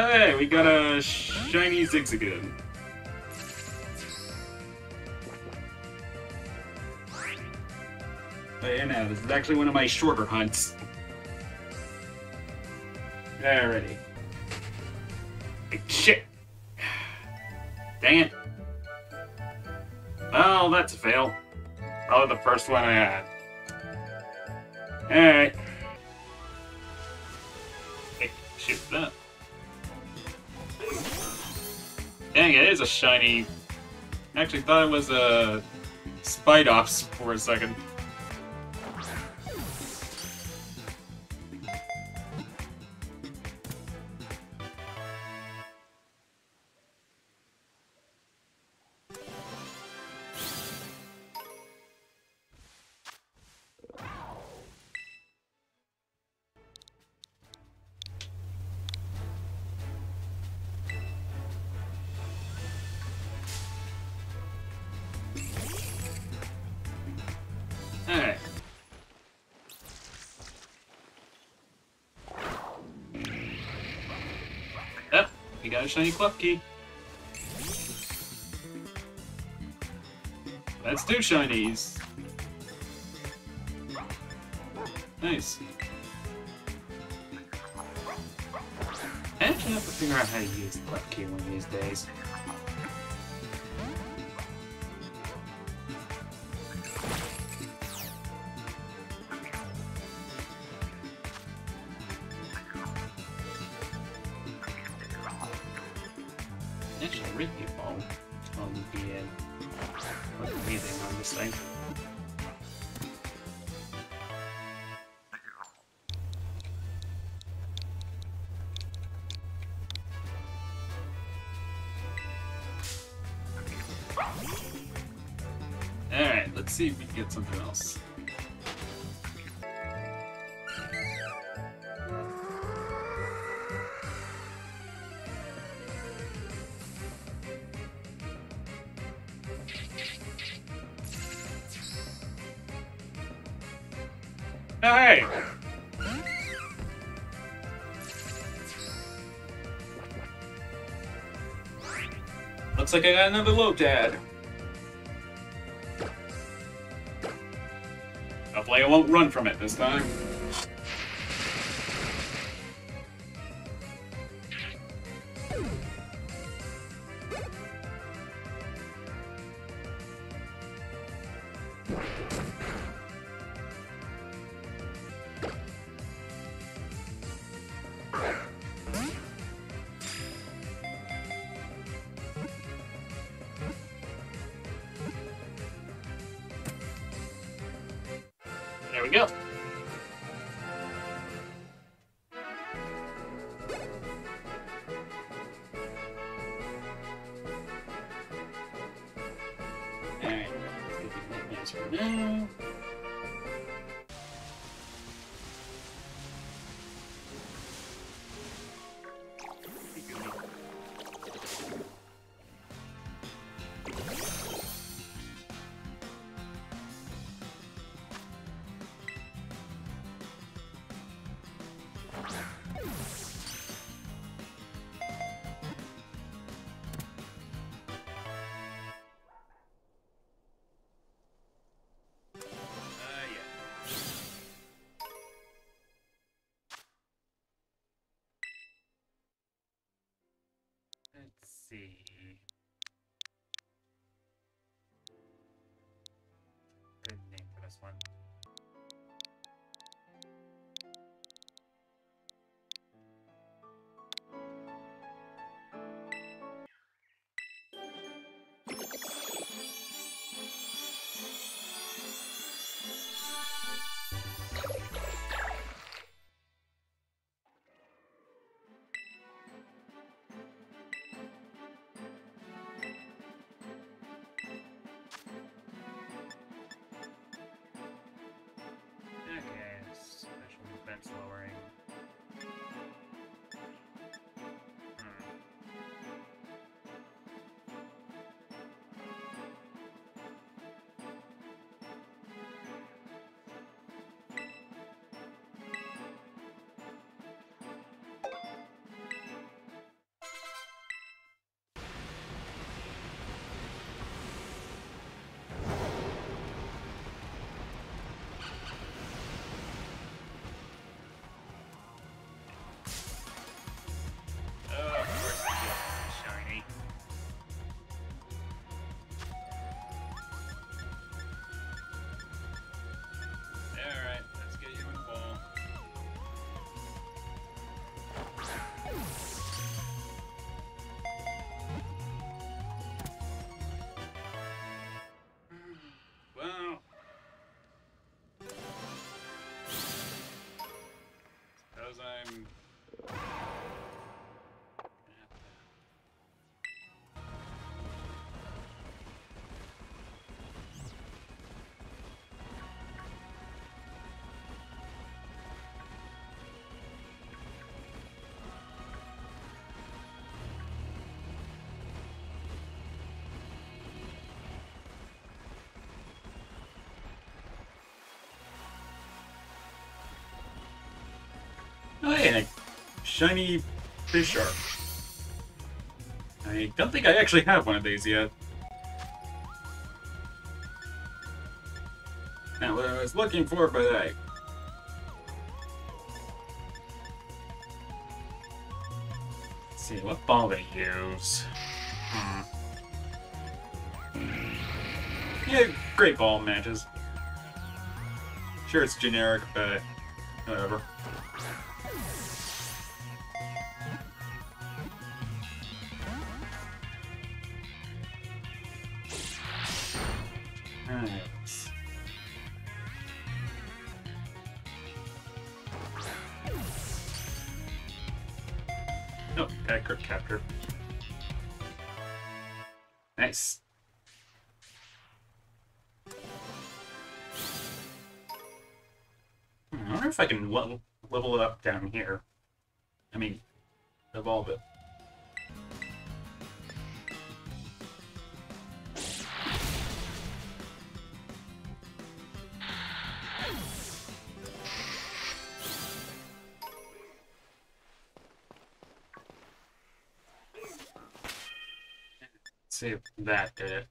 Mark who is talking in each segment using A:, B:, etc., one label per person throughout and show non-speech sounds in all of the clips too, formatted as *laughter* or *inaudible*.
A: Hey, we got a shiny Zigzagoon. But you know, this is actually one of my shorter hunts. Alrighty. Shit! Dang it. Well, that's a fail. Probably the first one I had. Alright. Shiny. Actually, thought it was a Spidops for a second. Shiny Klefki. That's two shinies. Nice. I actually have to figure out how to use Klefki one of these days. Looks like I got another Lotad. Hopefully I won't run from it this time. Hey, and a shiny Bisharp. I don't think I actually have one of these yet. Now, what I was looking for, but I... Let's see, what ball they use? Hmm. Yeah, great ball matches. Sure, it's generic, but whatever. I can le level it up down here. I mean, evolve it. see if that did it.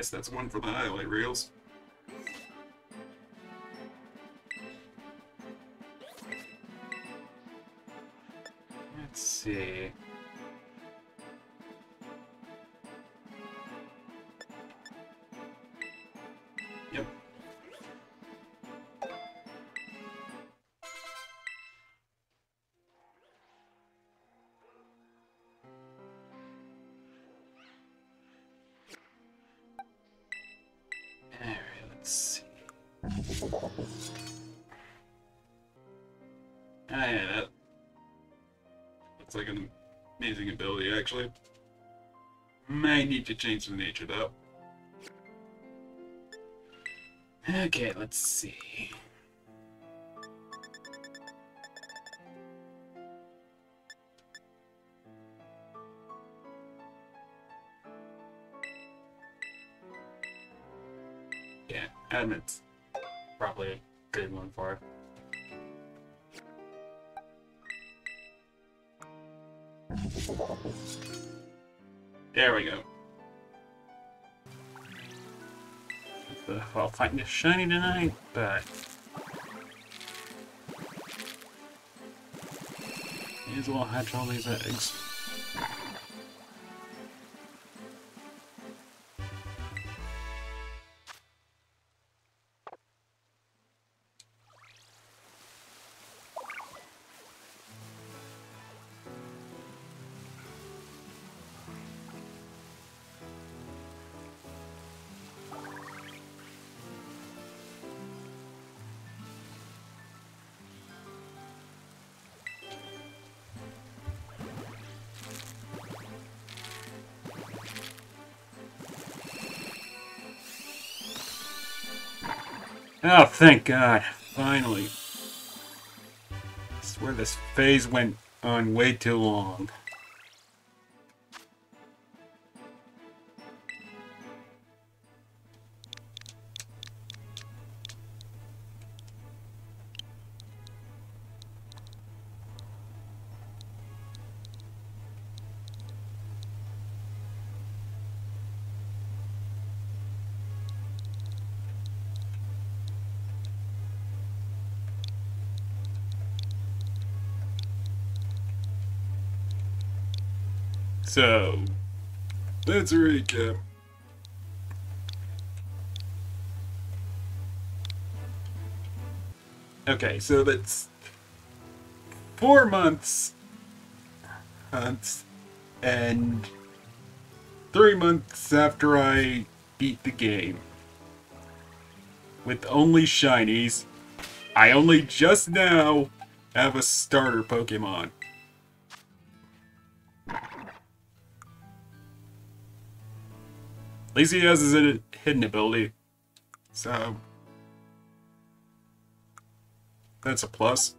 A: Guess that's one for the highlight reels. To change the nature, though. Okay, let's see. Yeah, Adamant's probably a good one for it. Find this shiny tonight, but may as well hatch all these eggs. Oh, thank God. Finally. I swear this phase went on way too long. So, let's recap. Okay, so that's four months months, and three months after I beat the game. With only shinies, I only just now have a starter Pokemon. At least he has his hidden ability. So, that's a plus.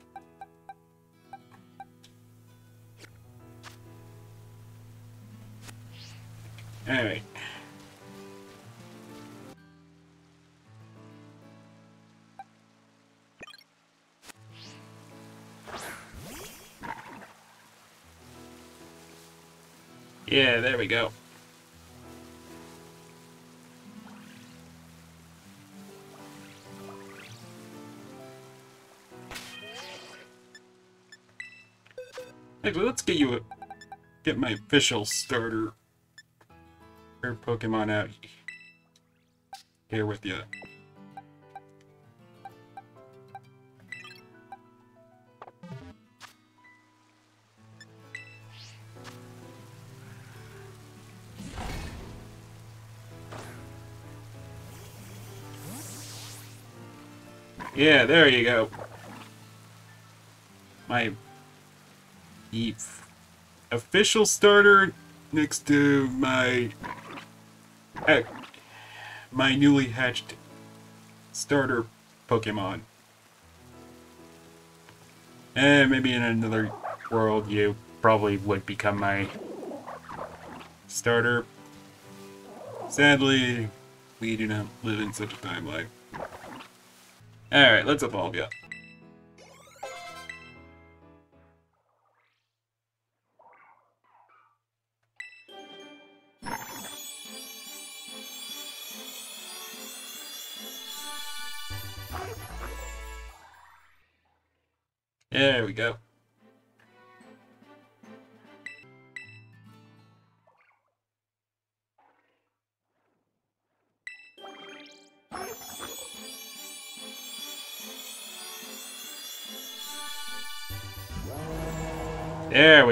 A: Alright. Yeah, there we go. Actually, let's get you a get my official starter Pokemon out here with you. Yeah, there you go. My official starter next to my my newly hatched starter Pokemon. And maybe in another world you probably would become my starter. Sadly, we do not live in such a timeline. Alright, let's evolve you.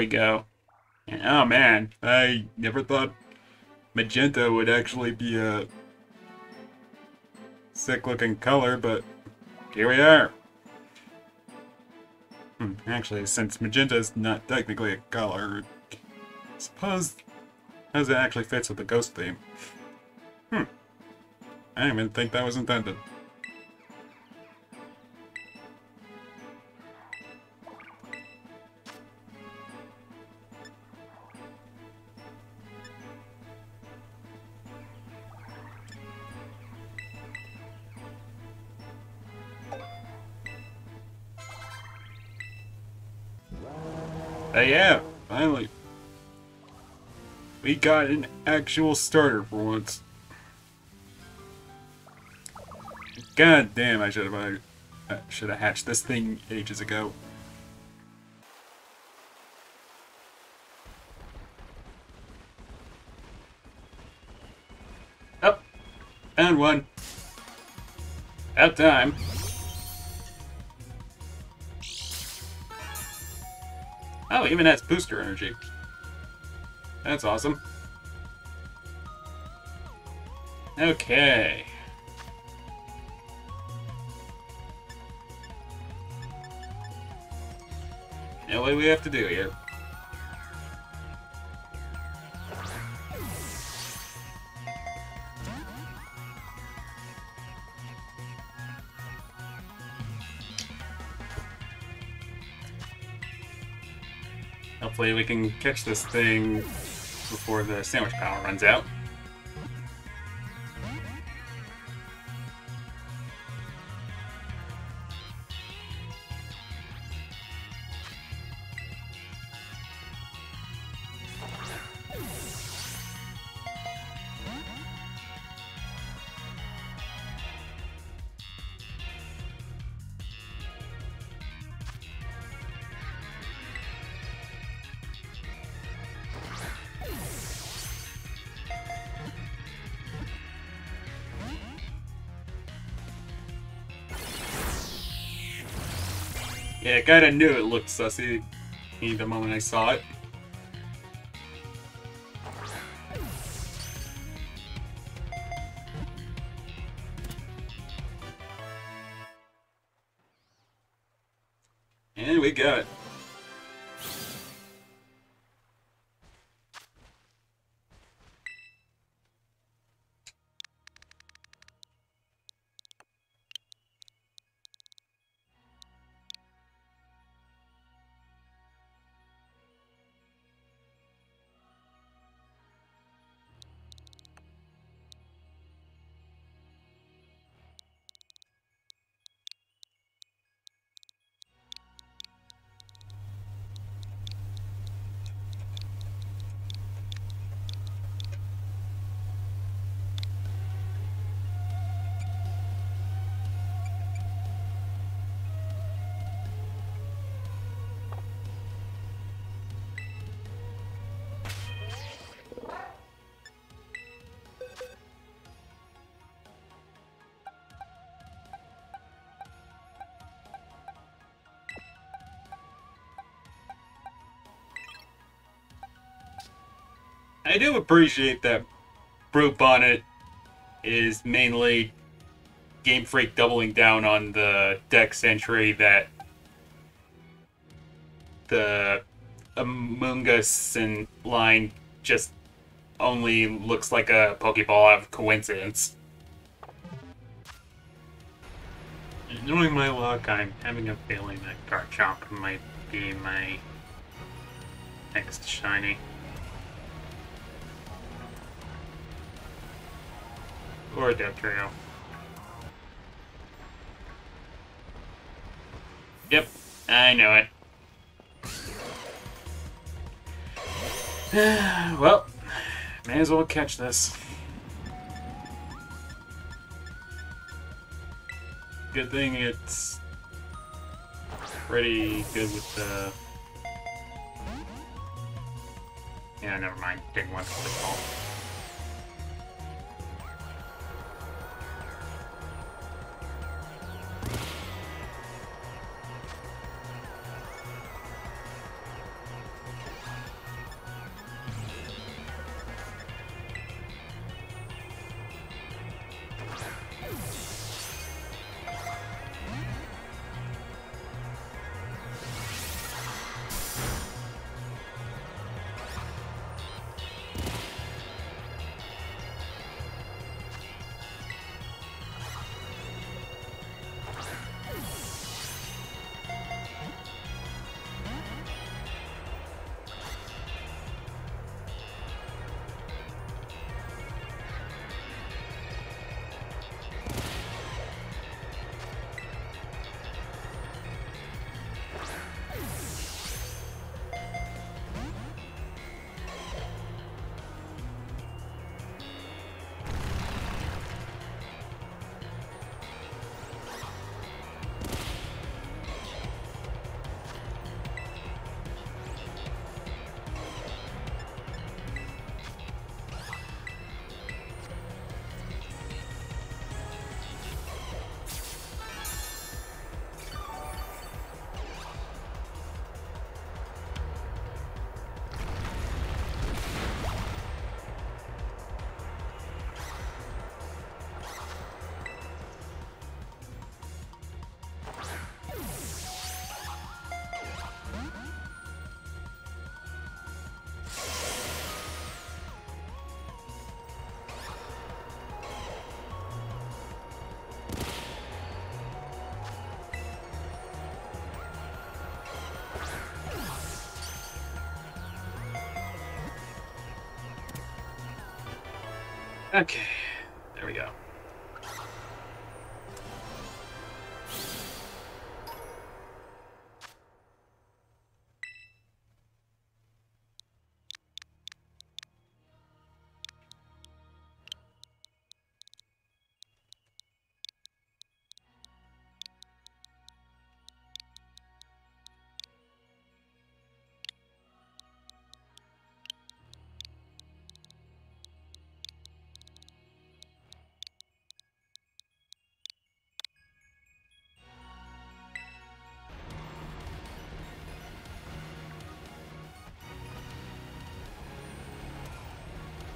A: We go. Oh man, I never thought magenta would actually be a sick looking color, but here we are. Hmm, actually, since magenta is not technically a color, I suppose how it actually fits with the ghost theme. Hmm. I didn't even think that was intended. Got an actual starter for once. God damn, I should have I should have hatched this thing ages ago. Oh, and one. At time. Oh, even has booster energy. That's awesome. Okay. Now what we have to do here? Hopefully we can catch this thing before the sandwich power runs out. Yeah, I kinda knew it looked sussy the moment I saw it. I do appreciate that Brute Bonnet is mainly Game Freak doubling down on the Dex entry that the Amoonguss and line just only looks like a Pokeball out of coincidence. Knowing my luck, I'm having a feeling that Garchomp might be my next shiny. Or a Dugtrio. Yep, I know it. *sighs* well, may as well catch this. Good thing it's pretty good with the... Yeah, never mind. Didn't want to play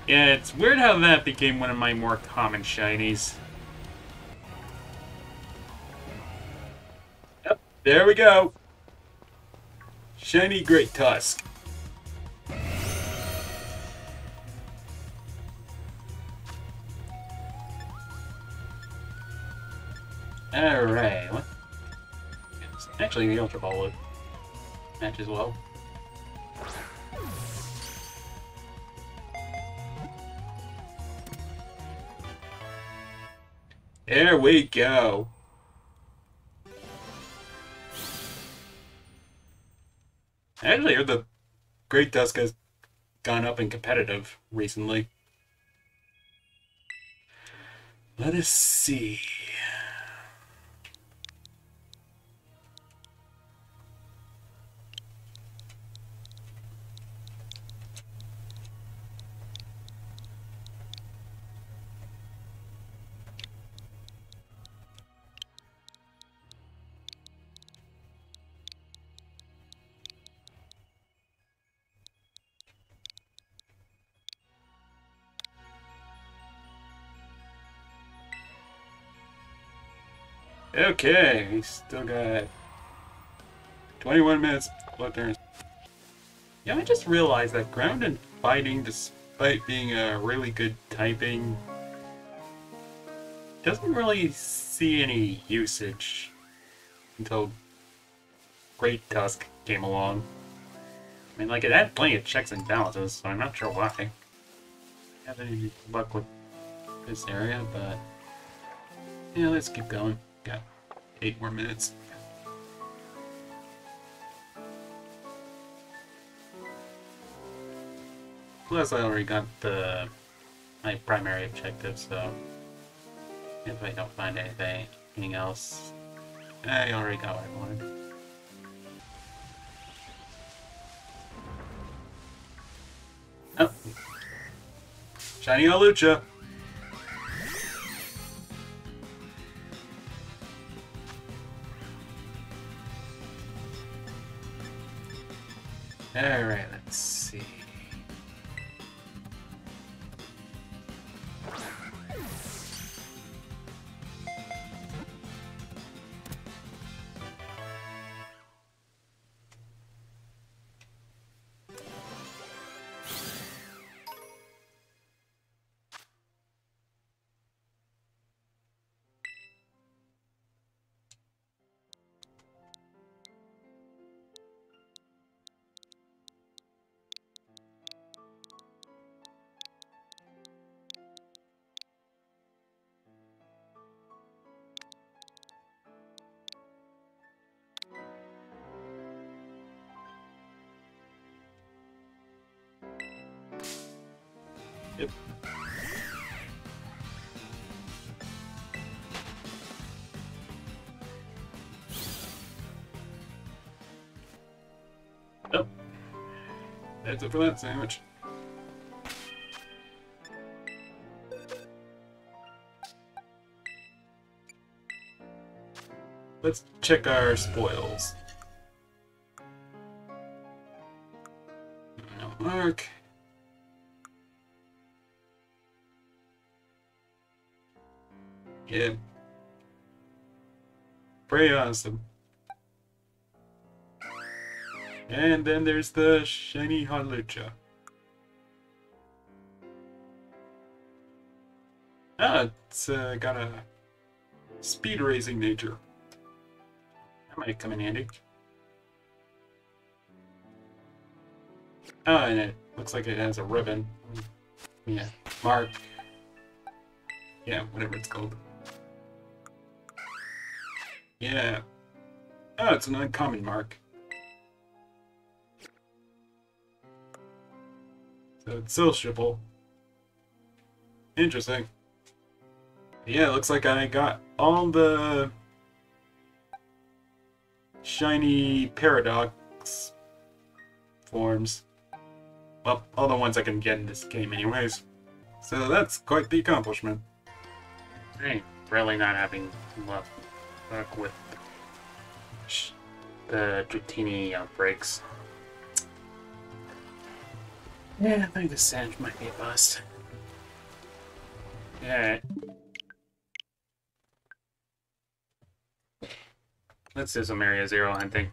A: Yeah, it's weird how that became one of my more common shinies. Yep, there we go. Shiny Great Tusk. Alright. Actually, the Ultra Ball would match as well. There we go. Actually, the Great Tusk has gone up in competitive recently. Let us see. Okay, we still got 21 minutes left there. Yeah, I just realized that ground and fighting, despite being a really good typing, doesn't really see any usage until Great Tusk came along. I mean, like, it had plenty of checks and balances, so I'm not sure why. I have any luck with this area, but yeah, let's keep going. Got eight more minutes. Plus, I already got the my primary objective, so if I don't find anything, else, I already got what I wanted. Oh. Shiny Hawlucha! Alright, That's it for that sandwich. Let's check our spoils. No mark. Yeah. Pretty awesome. And then there's the shiny Hawlucha. Ah, it's uh, got a speed racing nature. That might come in handy. Ah, and it looks like it has a ribbon. Yeah, mark. Yeah, whatever it's called. Yeah. Oh, it's an uncommon mark. So it's sociable. Interesting. Yeah, it looks like I got all the shiny paradox forms. Well, all the ones I can get in this game anyways. So that's quite the accomplishment. I really not having luck Fuck with the Dratini outbreaks. Yeah, I think the Sand might be a bust. Alright. Let's do some Area Zero hunting.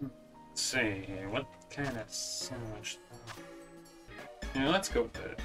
A: Let's see, what kind of sandwich? Yeah, let's go with it.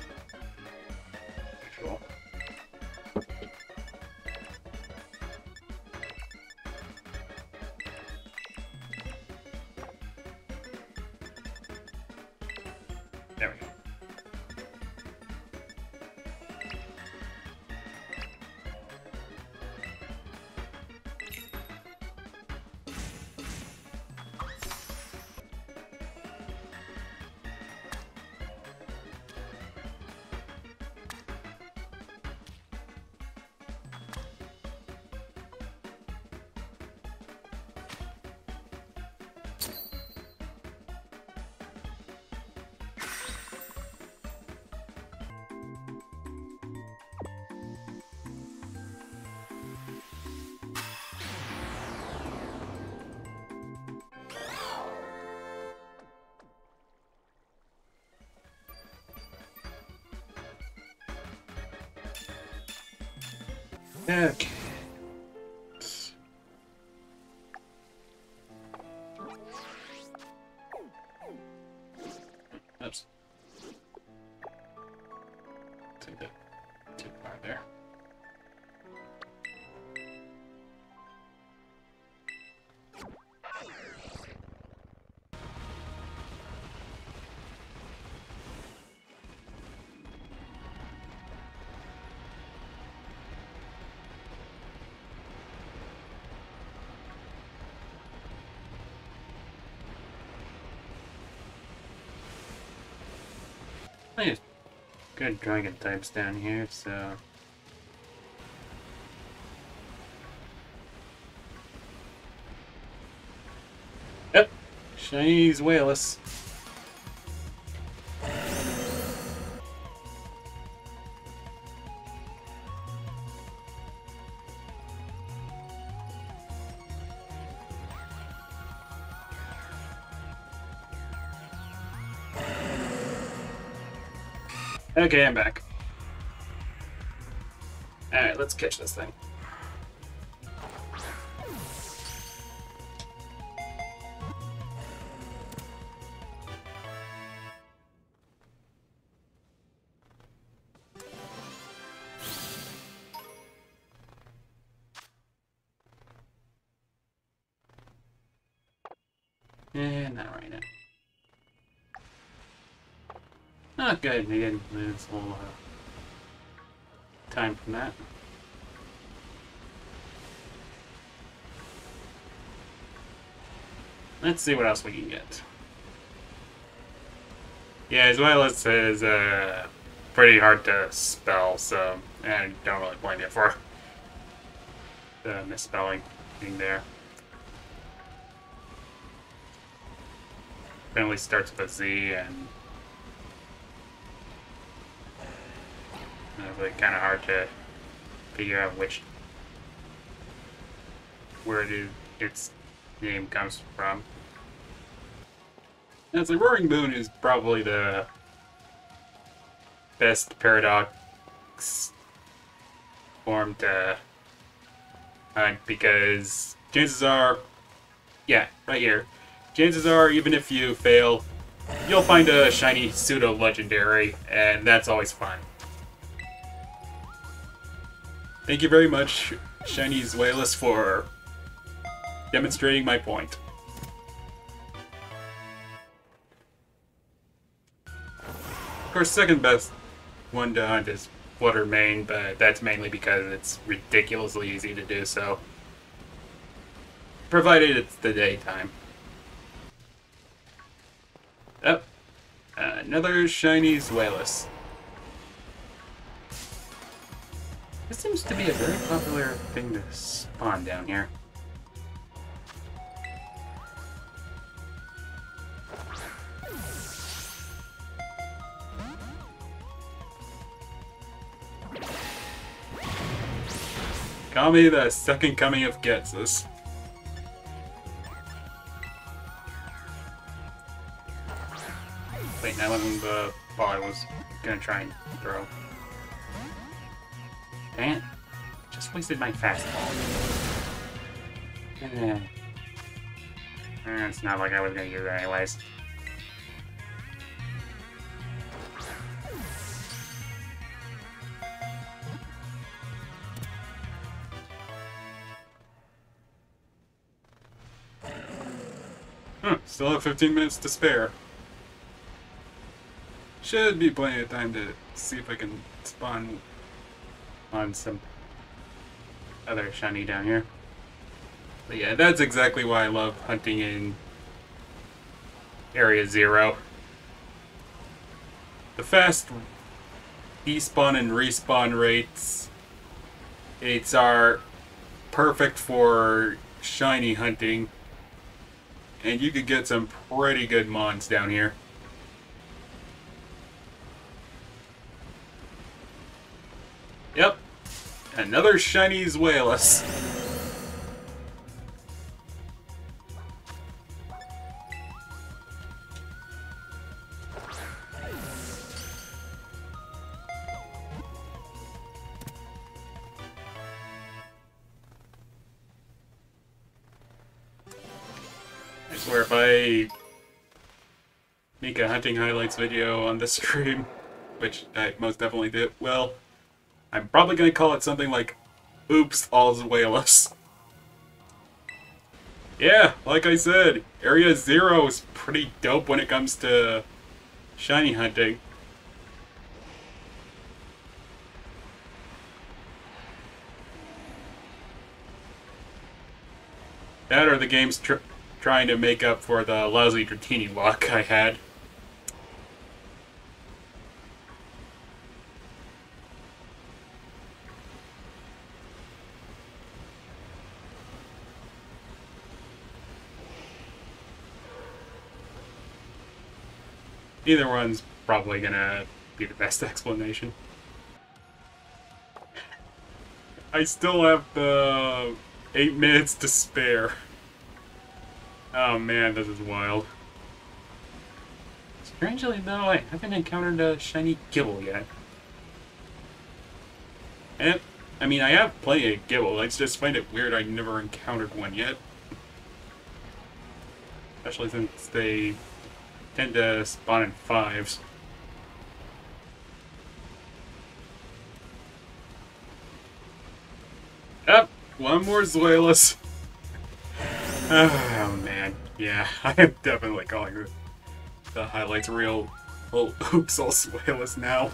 A: Good dragon types down here, so. Yep. Chinese Zweilous. Okay, I'm back. Alright, let's catch this thing. Good. We didn't lose a little uh, time from that. Let's see what else we can get. Yeah, as well as is uh, pretty hard to spell, so I don't really blame you for *laughs* the misspelling being there. Apparently starts with a Z and like kind of hard to figure out which where it, its name comes from. And the Roaring Moon is probably the best paradox form to hunt because chances are, yeah, right here, chances are even if you fail, you'll find a shiny pseudo legendary, and that's always fun. Thank you very much, shiny Zweilous, for demonstrating my point. Of course, second best one to hunt is Flutter Mane, but that's mainly because it's ridiculously easy to do so. Provided it's the daytime. Oh, another shiny Zweilous. Seems to be a very popular thing to spawn down here. Call me the second coming of Ghetsis. That wasn't the ball I was gonna try and throw. Dang. Just wasted my fastball. It's not like I was gonna use it anyways.
B: Huh, still have 15 minutes to spare. Should be plenty of time to see if I can spawn.
A: On some other shiny down here.
B: But yeah, that's exactly why I love hunting in Area Zero. The fast despawn and respawn rates, it's are perfect for shiny hunting. And you could get some pretty good mons down here. Yep. Another shiny Zweilous. I swear if I make a hunting highlights video on this *laughs* stream, which I most definitely did, well, I'm probably gonna call it something like Oops, All Zweilous. Yeah, like I said, Area Zero is pretty dope when it comes to shiny hunting. That or the game's tr trying to make up for the lousy Dratini luck I had. Either one's probably gonna be the best *laughs* explanation. I still have the eight minutes to spare. Oh man, this is wild.
A: Strangely though, I haven't encountered a shiny Gible yet.
B: And I mean, I have plenty of Gible. I just find it weird I never encountered one yet. Especially since they tend to spawn in fives. Up, one more Zweilous. *sighs* Oh man, yeah, *laughs* I am definitely calling the, the highlights real. Oh, *laughs* oops, all Zweilous now.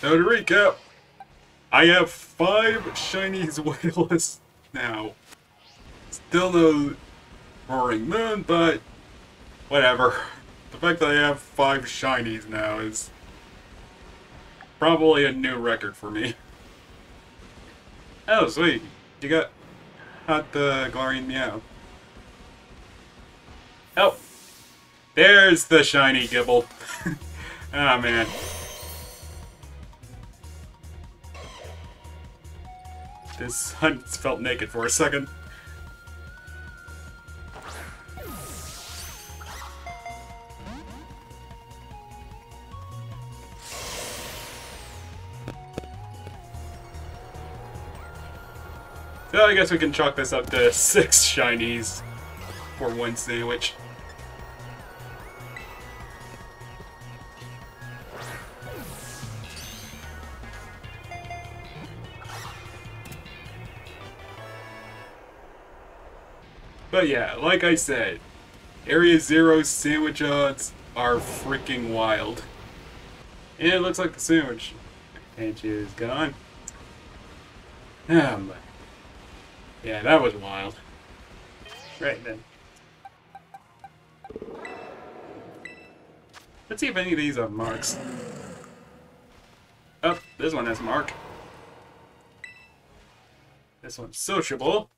B: So to recap, I have five shiny Zweilous *laughs* now. Still no Roaring Moon, but whatever. The fact that I have five shinies now is probably a new record for me. Oh, sweet. You got Hot the Glorian Meow. Oh, there's the shiny Gible. oh *laughs* man. This *laughs* hunt felt naked for a second. So I guess we can chalk this up to *laughs* six shinies for one sandwich. But yeah, like I said, Area Zero sandwich odds are freaking wild. And it looks like the sandwich page is gone. Um, yeah, that was wild. Right then. Let's see if any of these have marks. Oh, this one has mark. This one's sociable.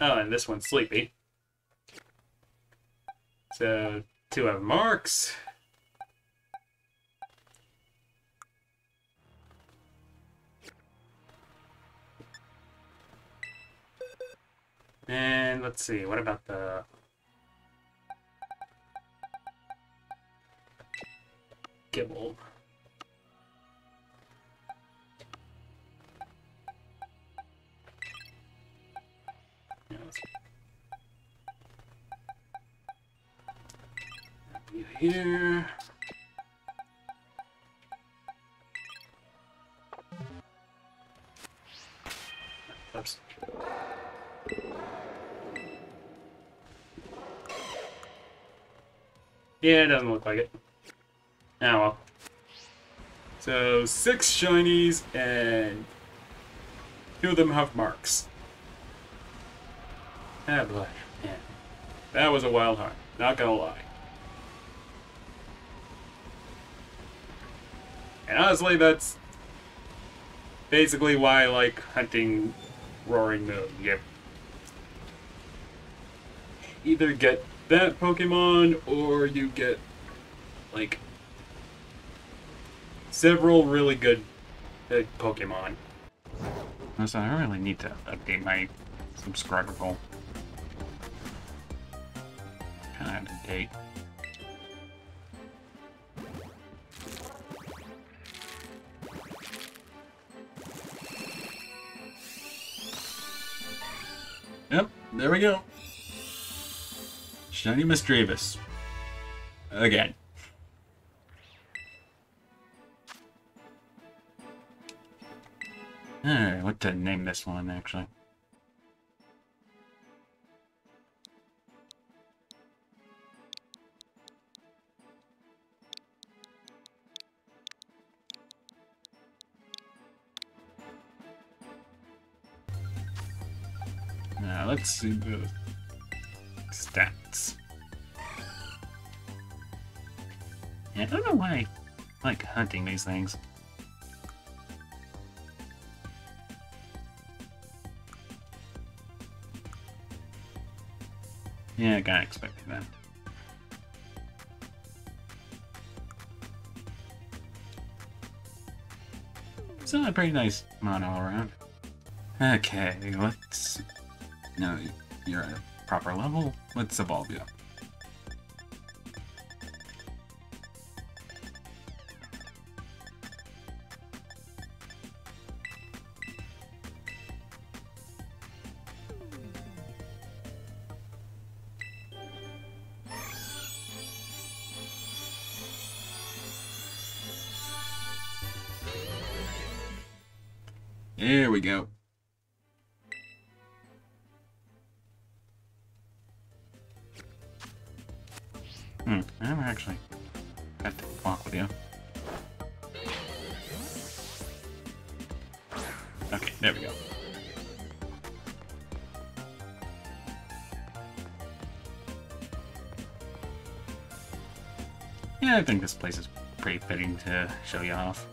B: Oh, and this one's sleepy. So, two of marks.
A: And let's see, what about the... Gible? You here. Oops. Yeah, it doesn't look like it. Oh well.
B: So six shinies and two of them have marks.
A: Ah, boy. Yeah.
B: That was a wild hunt, not gonna lie. And honestly, that's basically why I like hunting Roaring Moon. You either get that Pokemon or you get like several really good uh, Pokemon.
A: So I really need to update my subscriber goal. Kind of out of date.
B: Yep, there we go. Shiny Misdreavus. Again.
A: Alright, what to name this one actually? Let's see the stats. Yeah, I don't know why I like hunting these things. Yeah, I kinda expected that. not a pretty nice mono around. Okay, let's... Now you're at a proper level. You.
B: There
A: I think this place is pretty fitting to show you off.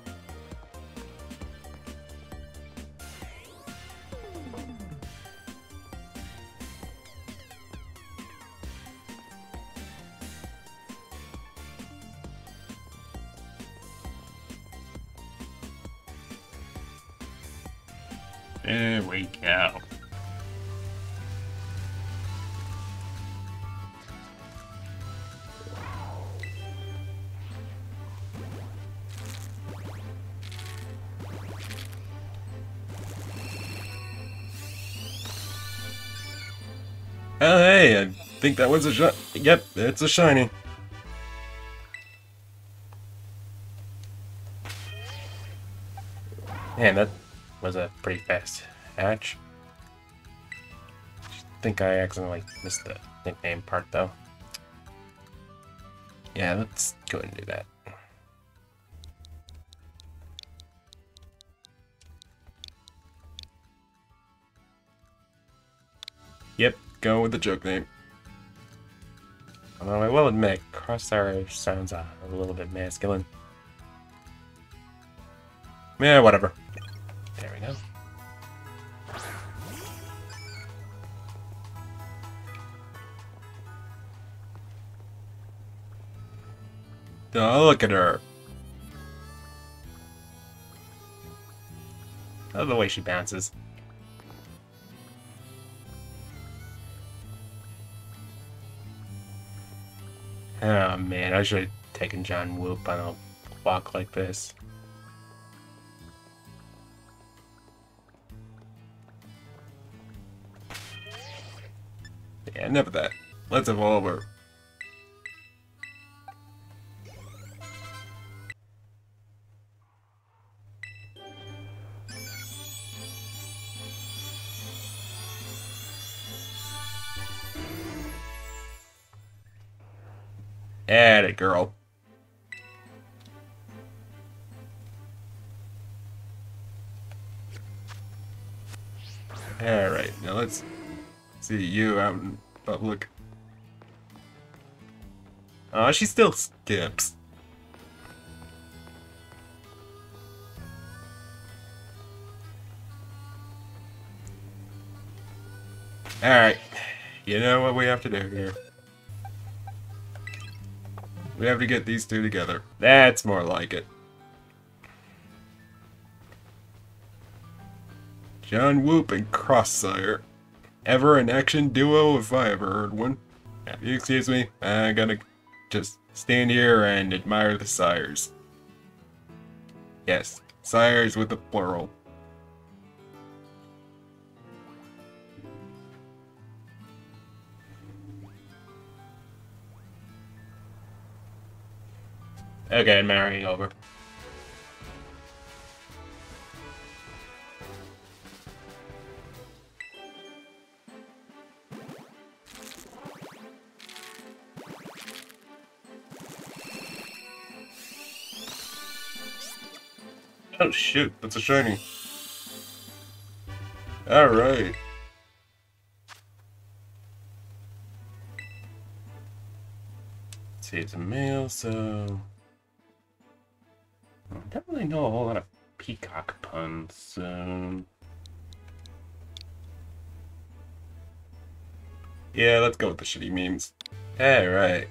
B: Think that was a. Yep, it's a shiny.
C: Man, that was a pretty fast hatch. I think I accidentally missed the nickname part though. Yeah, let's go and do that.
B: Yep, go with the joke name.
C: Although I will admit, Crosshair sounds uh, a little bit masculine.
B: Yeah, whatever.
C: There we go.
B: Oh, look at her.
C: I love the way she bounces. I should have taken John Whoop on a walk like this.
B: Yeah, enough of that. Let's evolve her. Girl. Alright, now let's see you out in public. Oh, she still skips. Alright, you know what we have to do here. We have to get these two together. That's more like it. John Whoop and Crosssire. Ever an action duo if I ever heard one. If you excuse me, I'm gonna just stand here and admire the sires. Yes, sires with the plural.
C: Okay, marrying over.
B: Oh shoot, that's a shiny. Alright.
C: see, it's a male, so. I don't really know a whole lot of peacock puns, so.
B: Yeah, let's go with the shitty memes. Alright.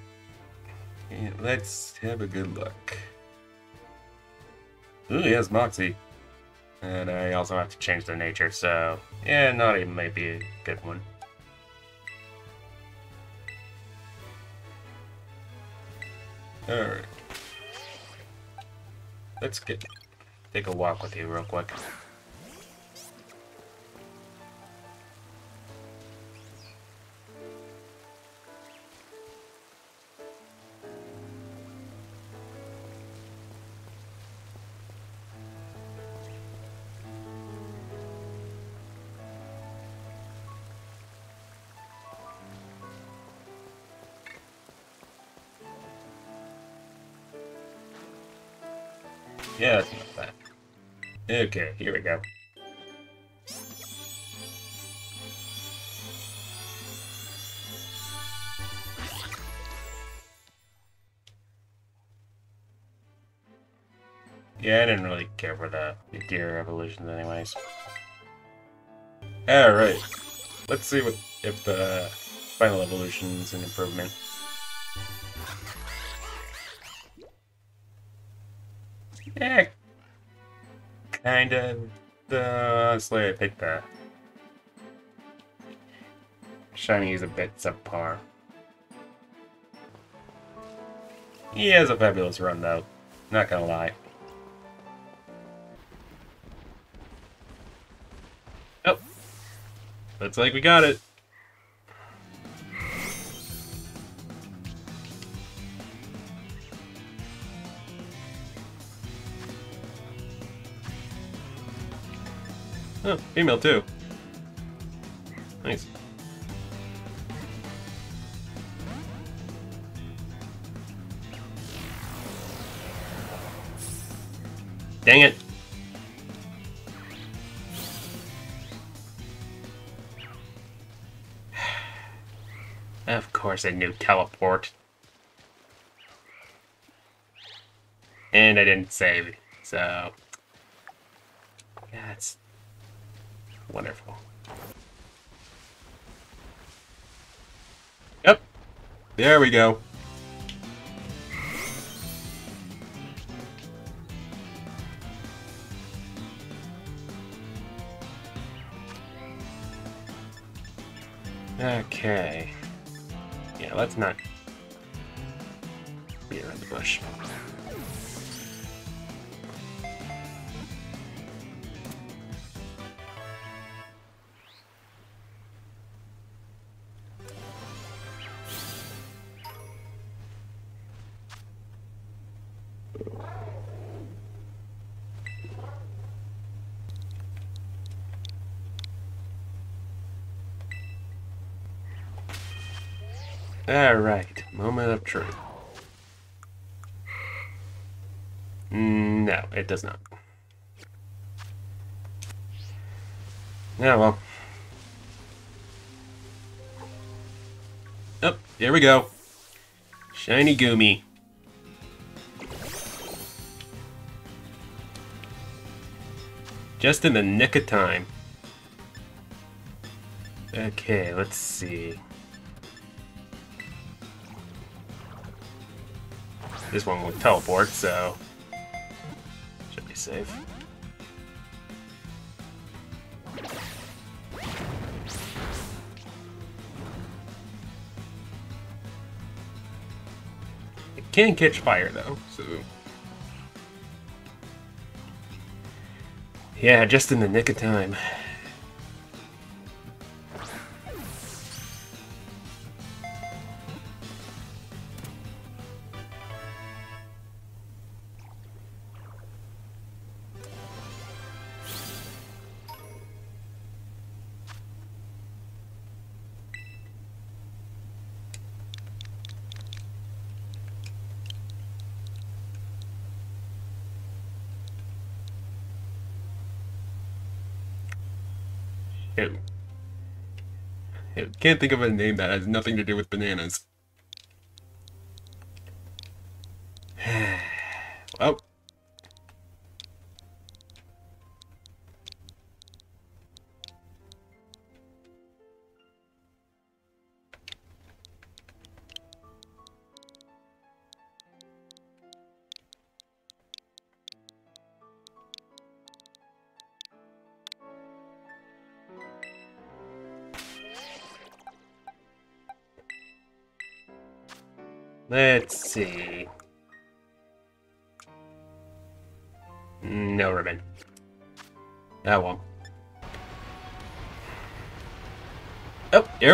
B: Yeah, let's have a good look.
C: Ooh, has Moxie. And I also have to change the nature, so. Yeah, not even might be a good one.
B: Alright.
C: Let's get take a walk with you real quick. Okay, here we go. Yeah, I didn't really care for the deer evolutions anyways.
B: Alright. Let's see what if the
C: Final evolution's an improvement. Kind of. Uh, honestly, I think the shiny is a bit subpar. He has a fabulous run, though. Not gonna lie. Oh, looks like we got it. Female too. Nice. Dang it. Of course I knew teleport. And I didn't save, so... That's wonderful.
B: Yep. There we go.
C: Okay. Yeah, let's not push. Alright, moment of truth. No, it does not. Yeah, well. Oh, here we go. Shiny Goomy. Just in the nick of time. Okay, let's see. This one will teleport, so should be safe. It can catch fire though, so yeah, just in the nick of time. Can't think of a name that has nothing to do with bananas.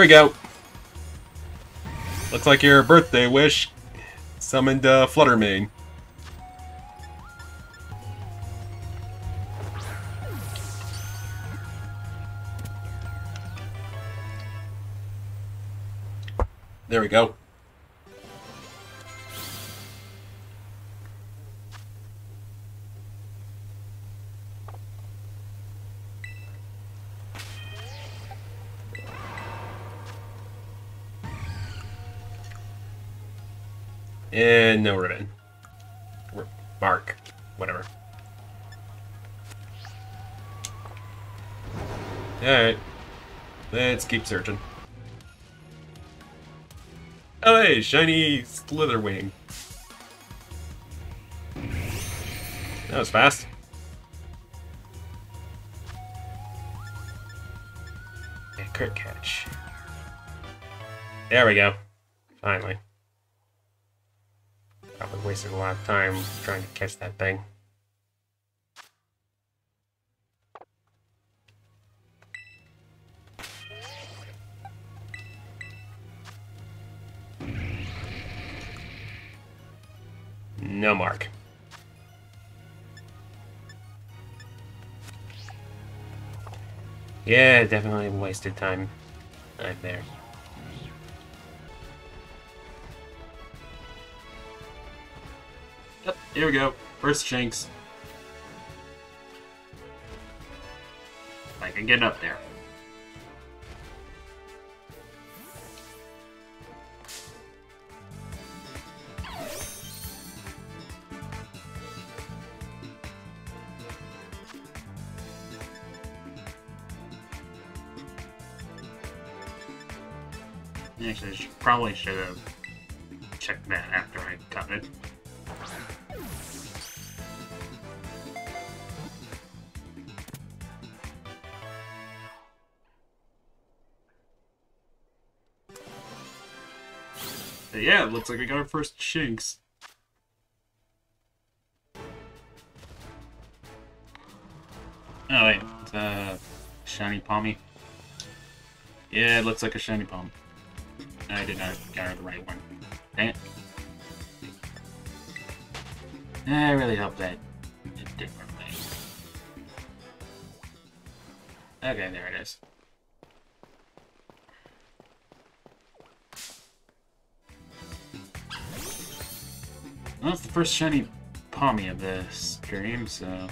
C: We go. Looks like your birthday wish summoned uh, Flutter Mane. Keep. Oh hey, shiny Slitherwing. That was fast. Yeah, crit catch. There we go. Finally. Probably wasted a lot of time trying to catch that thing. Yeah, definitely wasted time. I'm there.
A: Yep, here we go. First Shinx. I can get up there. probably should have checked that after I got it. But yeah, looks like we got our first Shinx. Oh wait, it's, uh, shiny Pawmi. Yeah, it looks like a shiny Pawmi. I did not gather the right one. Dang it. I really hope that it. Okay, there it is. Well, it's the first shiny Pawmi of this stream, so...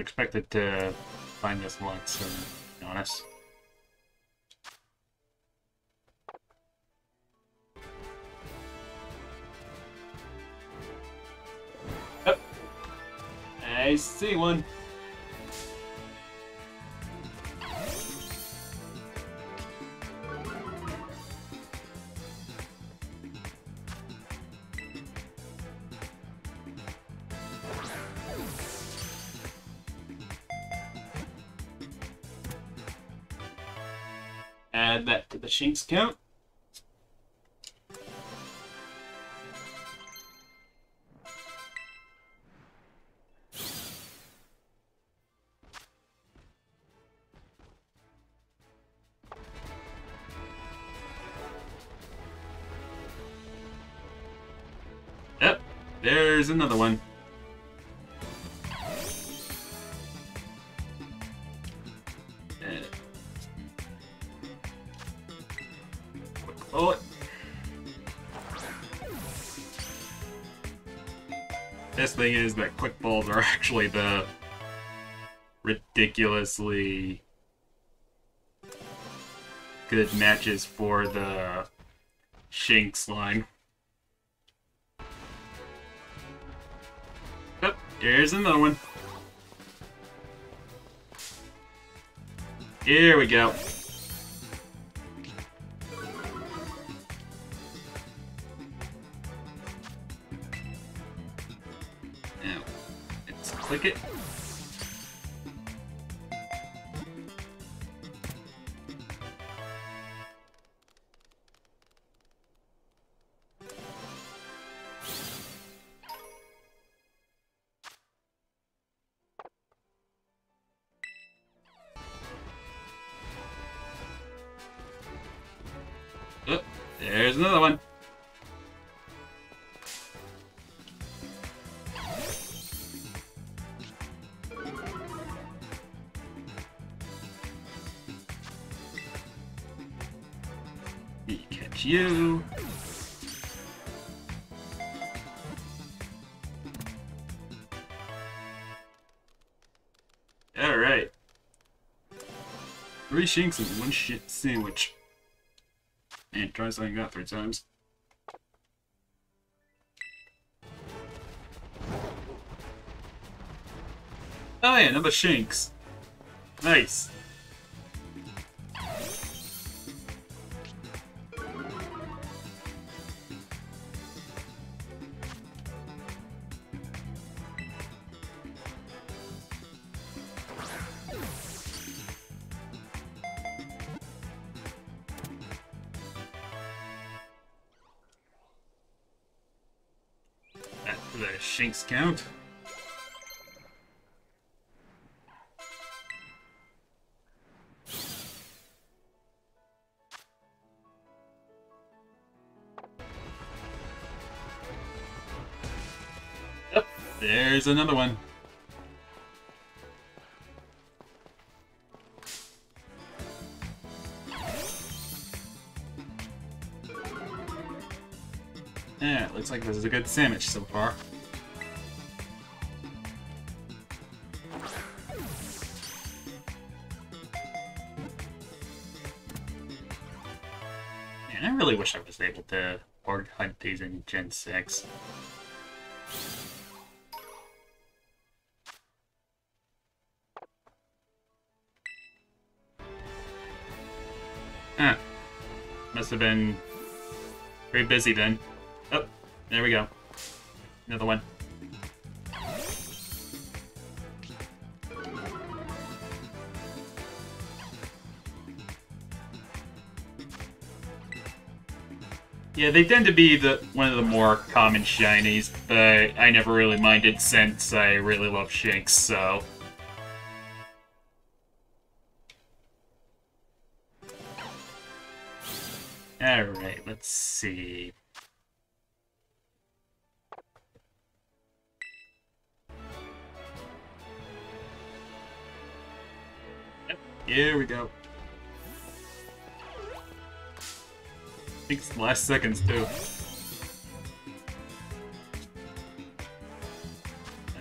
A: expected to find this once, uh, to be honest. I see one. Shinx count. Yep, there's another one. Thing is that quick balls are *laughs* actually the ridiculously good matches for the Shinx line. Oh, yep, here's another one. Here we go. Let's it. Shinx and one shit sandwich. And try something out three times. Oh yeah, number Shinx. Nice. Count. Yep, there's another one. Yeah, looks like this is a good sandwich so far. Able to hunt these in Gen 6. Huh. Must have been very busy then. Oh, there we go. Another one.
D: Yeah, they tend to be the one of the more common shinies, but I never really minded since I really love Shinx, so. Alright, let's see. Yep, here we go. Think it's the last seconds too.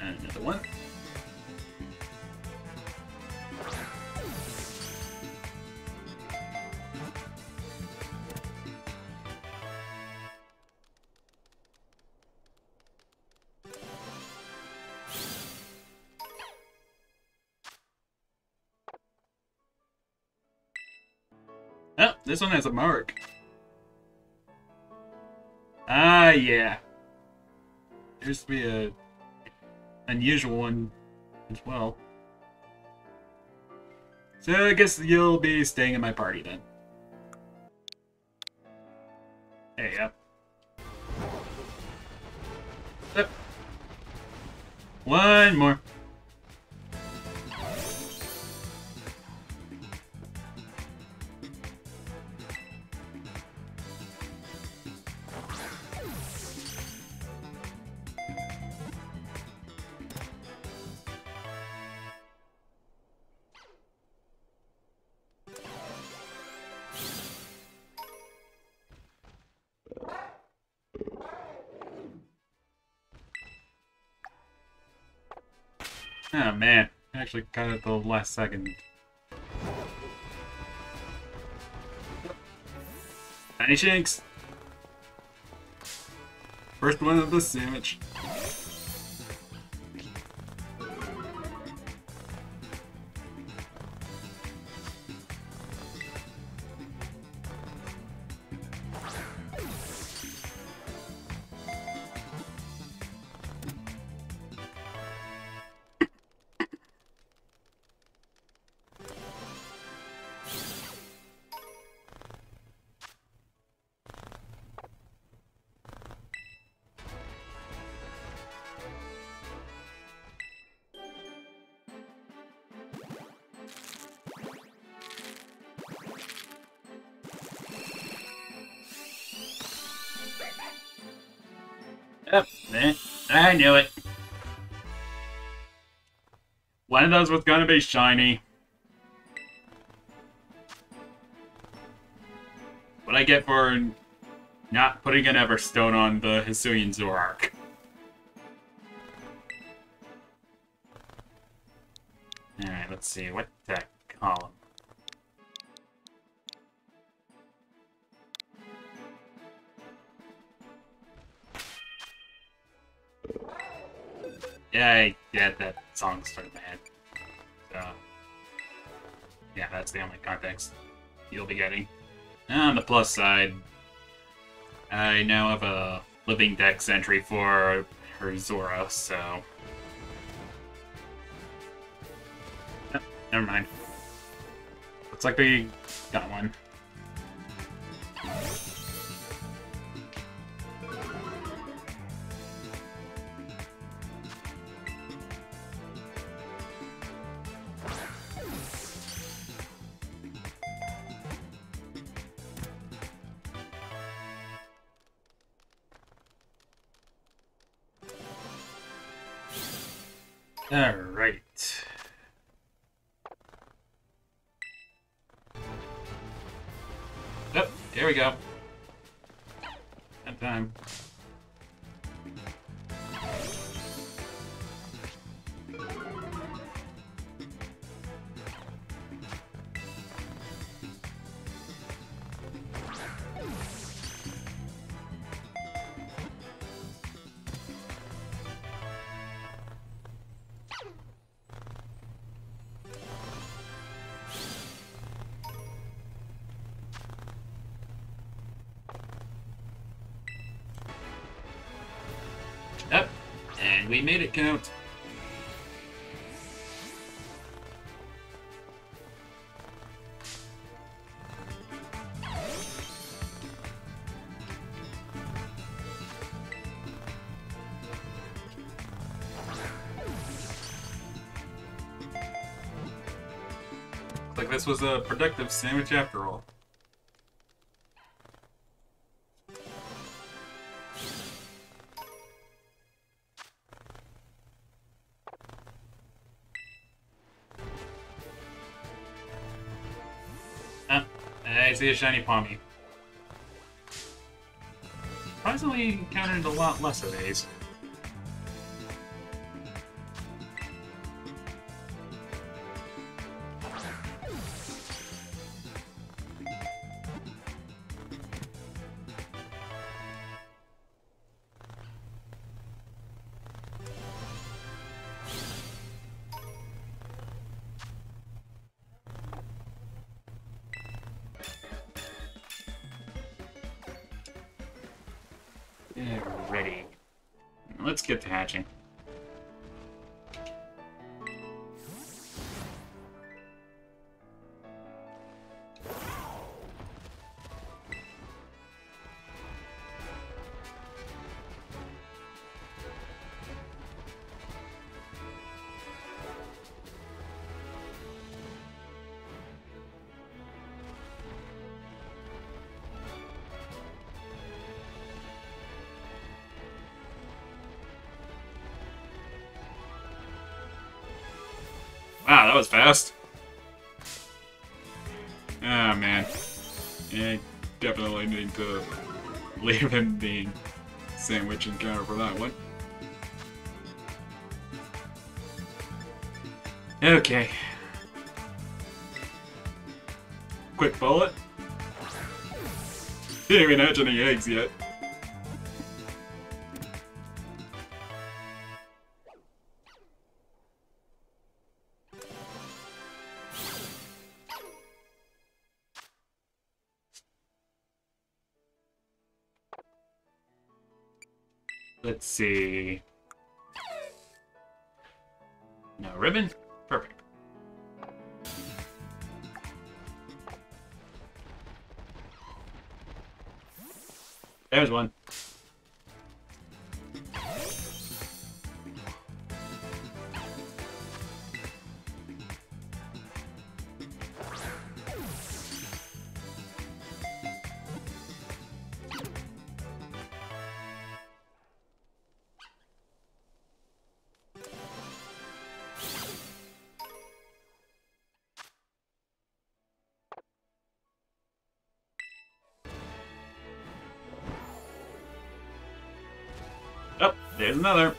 D: And another one. Oh, this one has a mark. To be a unusual one as well. So I guess you'll be staying in my party then. There you go. Yep. One more. Oh man, I actually got it the last second. Tiny Shinx! First one of the sandwich. Those was gonna be shiny. What I get for not putting an Everstone on the Hisuian Zoroark. Alright, let's see. What the column? Yeah, I get that song stuck in that's the only context you'll be getting. And On the plus side, I now have a living dex entry for her Zorua, so. Never mind. Looks like we got one. he made it count.
B: Like this was a productive sandwich after all.
D: See a shiny Pawmi. Surprisingly encountered a lot less of these. That was fast.
B: Ah, man. Yeah, definitely need to leave him being sandwich encounter for that one.
D: Okay.
B: Quick bullet. Didn't even hatch any eggs yet.
D: Let's see. No ribbon? Perfect. There's one. Another.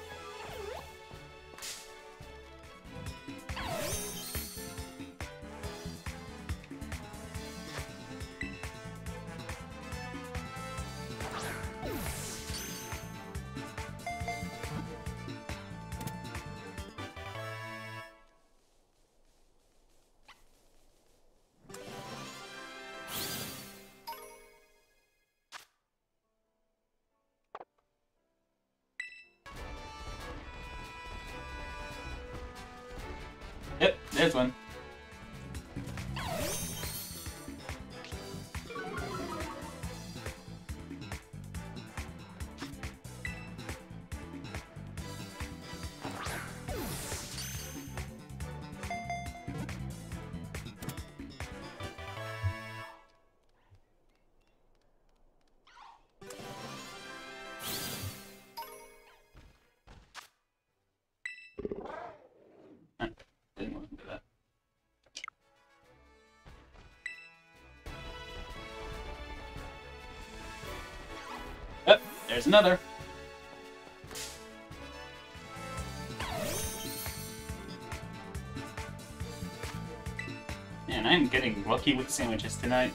D: There's another. Man, I'm getting lucky with sandwiches tonight.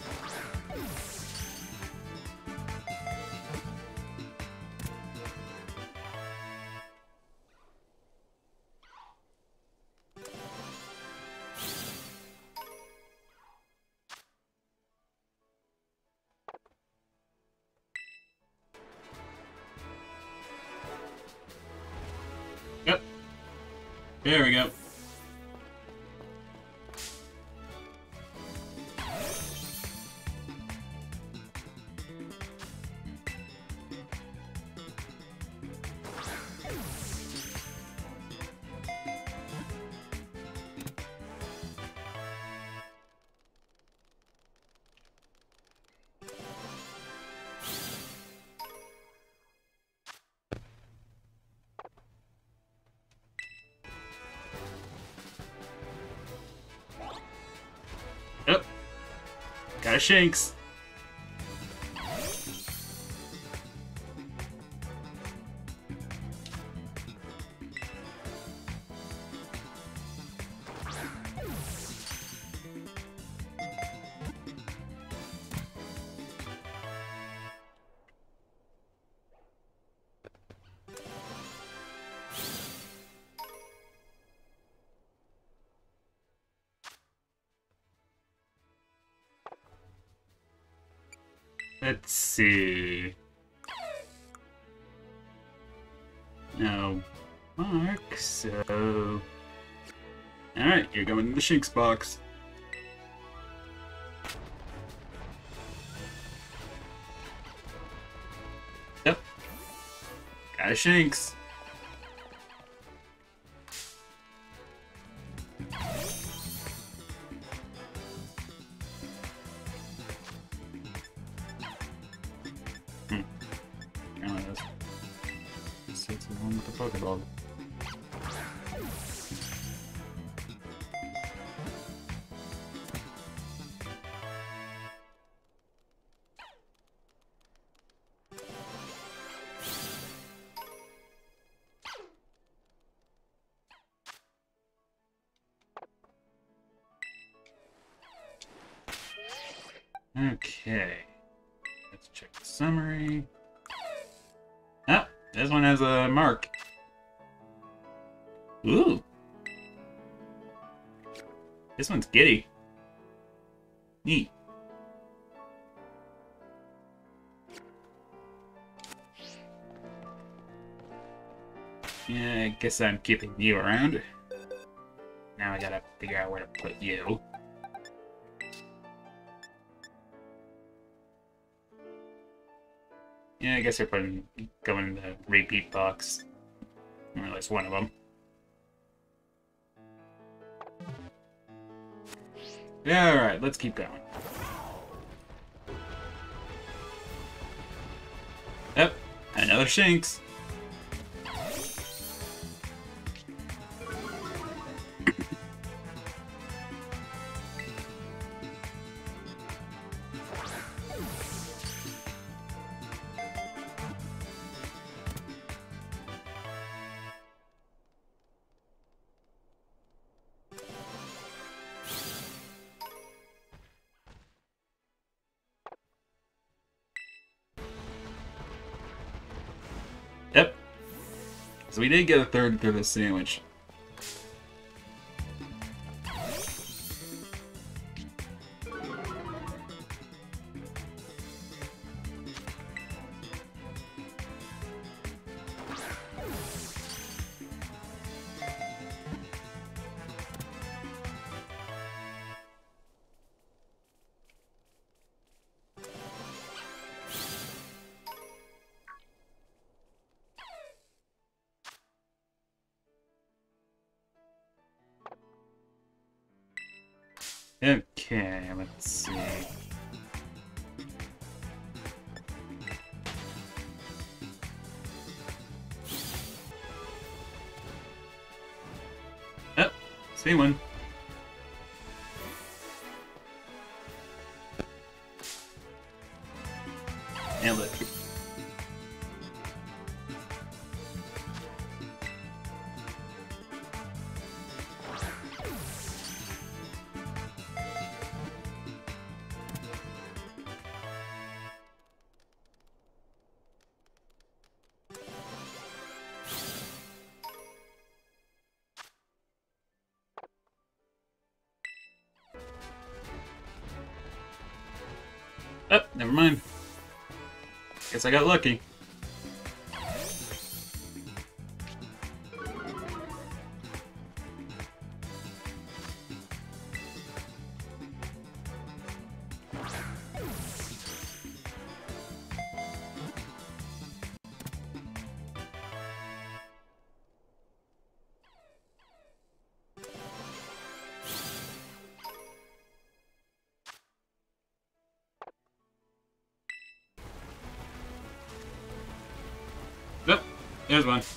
D: Shinx. See. No mark, so. Alright, you're going to the Shinx box. Yep. Got a Shinx. I'm keeping you around. Now I gotta figure out where to put you. Yeah, I guess they're putting going in the repeat box. Or at least one of them. Yeah, alright, let's keep going. Yep, another Shinx. We did get a third through the sandwich. I got lucky. One.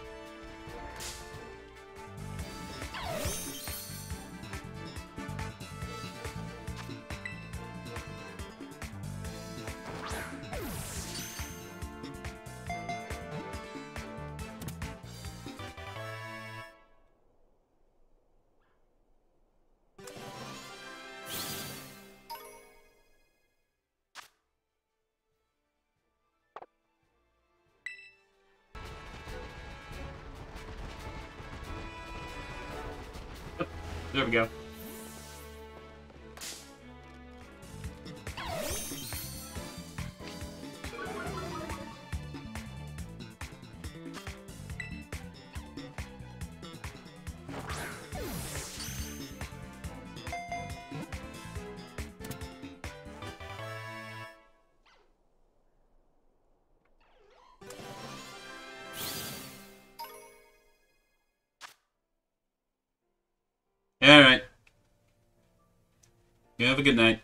D: A good night.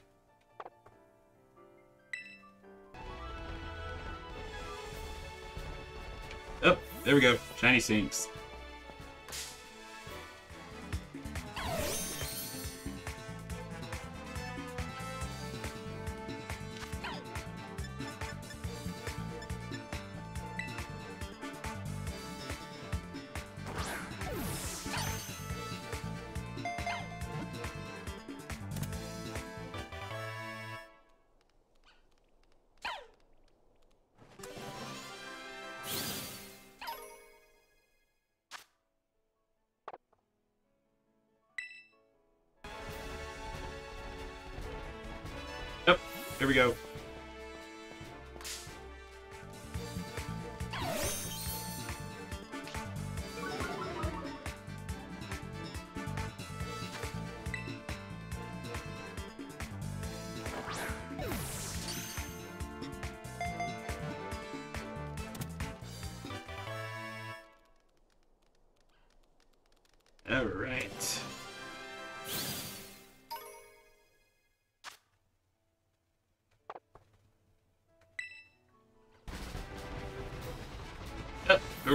D: Oh, there we go. Shiny Shinx. Here we go.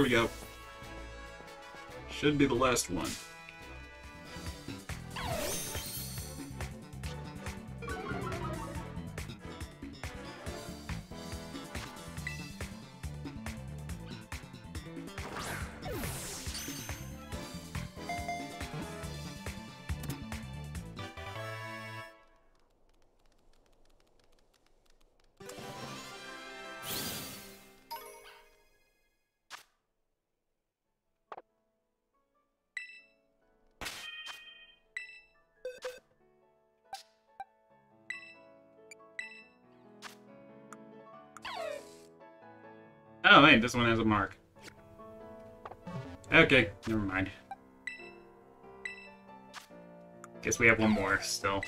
D: Yep, there we go. Should be the last one. This one has a mark. Okay, never mind. Guess we have one more still.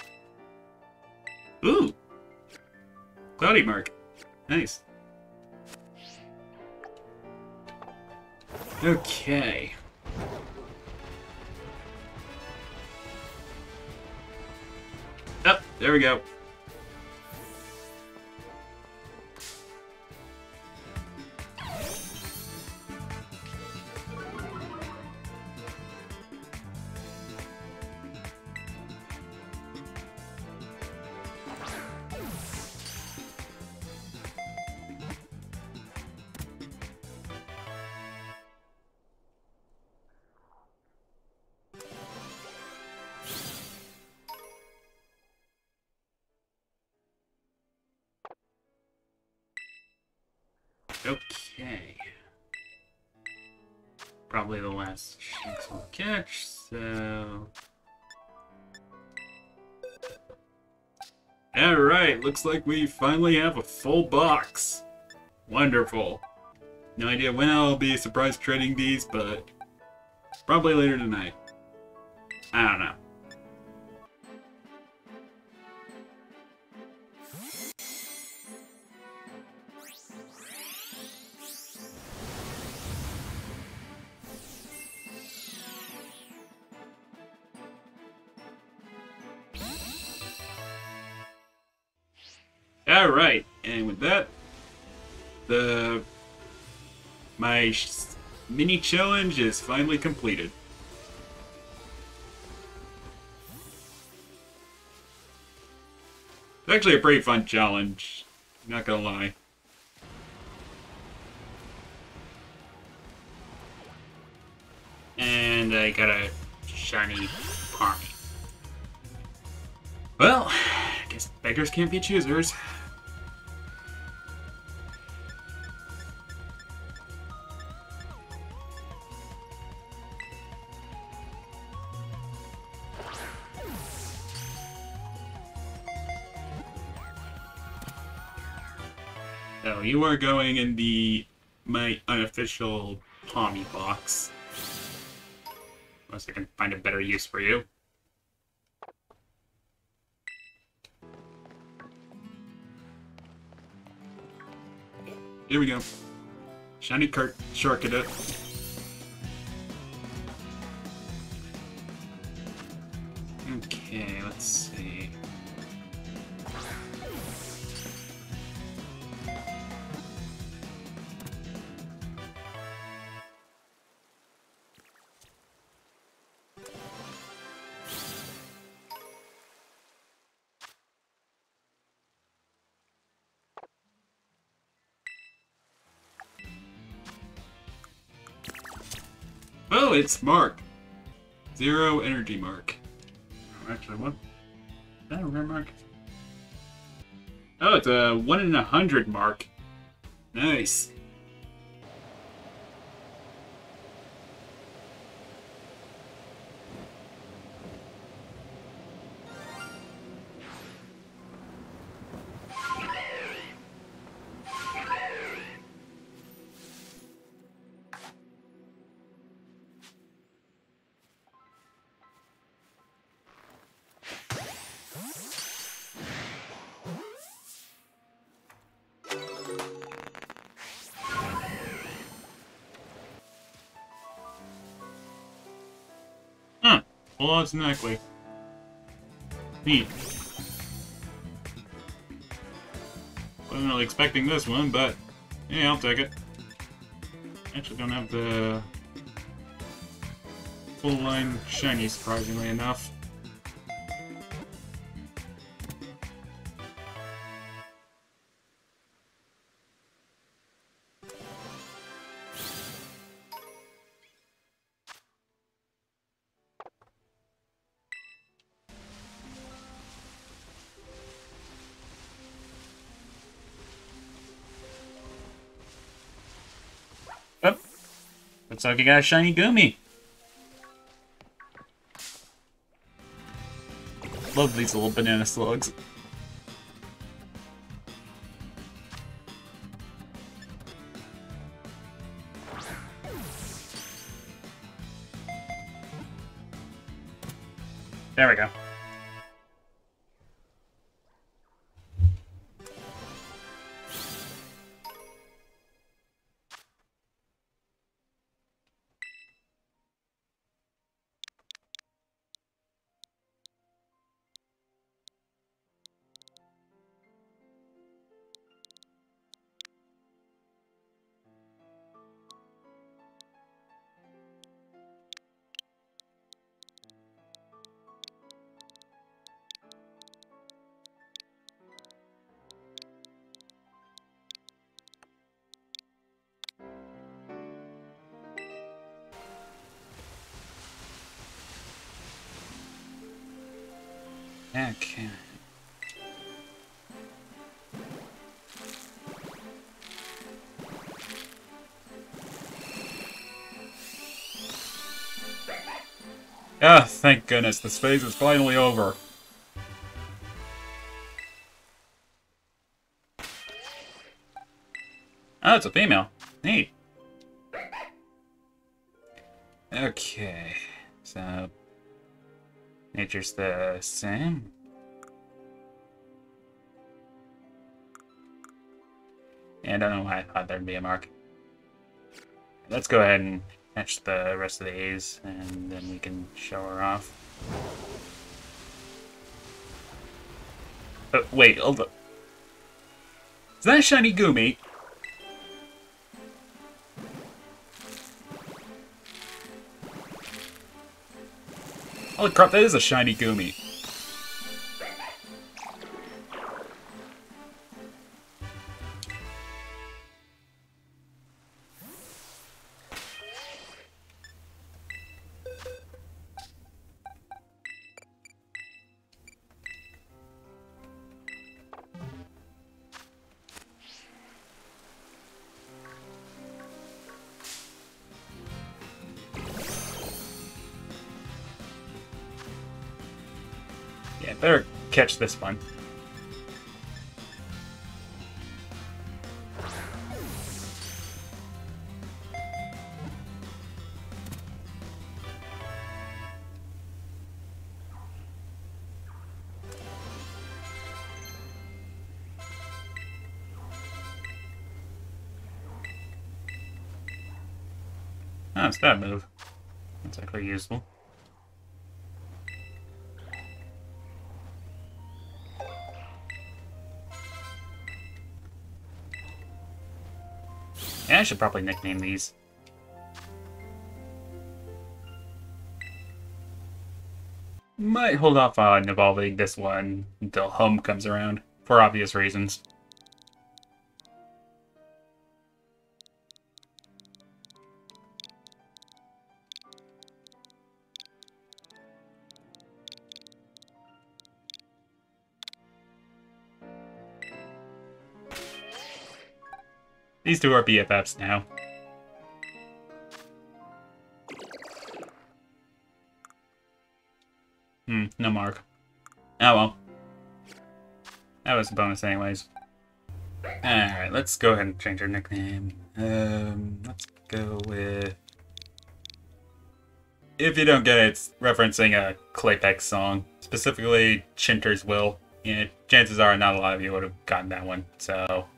D: Ooh! Cloudy mark. Nice. Okay. Oh, there we go. Looks like we finally have a full box. Wonderful. No idea when I'll be surprise trading these, but probably later tonight.
B: Mini challenge is finally completed. It's actually a pretty fun challenge. Not gonna lie.
D: And I got a shiny Pawmi. Well, I guess beggars can't be choosers.
B: Are going in the my unofficial Pawmi box.
D: Unless I can find a better use for you.
B: Here we go. Shiny cart Sharkada.
D: Okay,
B: it's Mark. Zero energy mark.
D: Oh, Actually, what? Is that a rare mark? Oh, it's a one in a hundred mark.
B: Nice.
D: Nacli. Neat. Wasn't really expecting this one, but yeah, I'll take it. Actually, don't have the full line shiny, surprisingly enough. Looks like you got a shiny Goomy. Love these little banana slugs.
B: Thank goodness, this phase is finally over.
D: Oh, it's a female. Neat.
C: Okay, so nature's the same. I don't know why I thought there'd be a mark. Let's go ahead and catch the rest of the A's, and then we can show her off. Oh, wait, hold up. Is that a shiny Goomy? Holy crap, that is a shiny Goomy. Catch this one. Oh, it's that move. That's actually useful. Should probably nickname these. Might hold off on evolving this one until home comes around, for obvious reasons. These two are BFFs now. Hmm, no mark. Oh well. That was a bonus anyways. Alright, let's go ahead and change our nickname. Um, let's go with... If you don't get it, it's referencing a Claypex song, specifically Chinter's Will. Yeah, chances are not a lot of you would have gotten that one, so...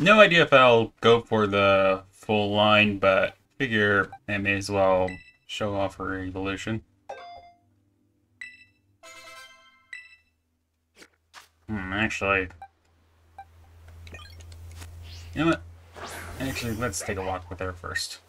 C: No idea if I'll go for the full line, but figure I may as well show off her evolution. Hmm, actually... You know what? Actually, let's take a walk with her first.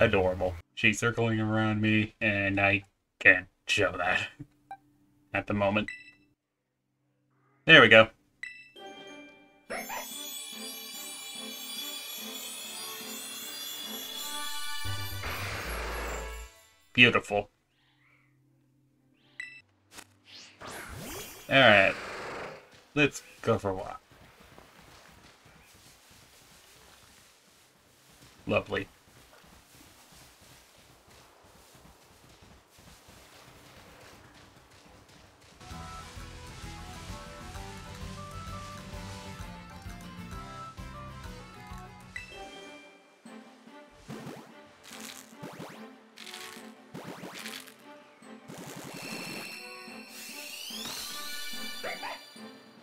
C: Adorable. She's circling around me, and I can't show that *laughs* at the moment. There we go. Beautiful. Alright. Let's go for a walk. Lovely.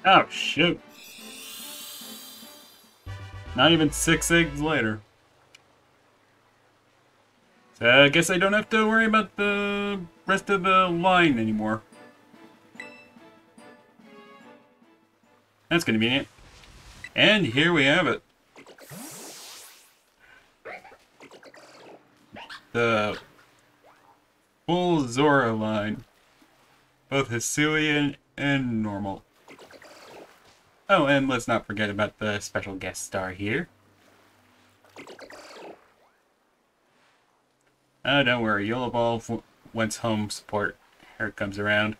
B: Oh, shoot. Not even six eggs later. So I guess I don't have to worry about the rest of the line anymore. That's convenient. And here we have it. The full Zorua line. Both Hisuian and normal. Oh, and let's not forget about the special guest star here. Oh, don't worry, you'll evolve once home support here comes around.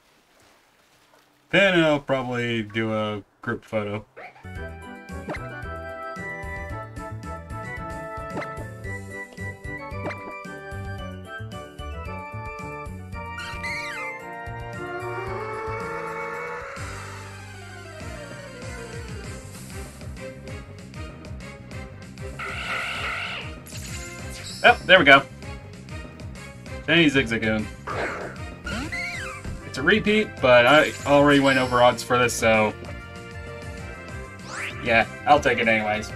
B: Then I'll probably do a group photo. There we go. Shiny Zigzagoon.
C: it's a repeat, but I already went over odds for this, so yeah, I'll take it anyways.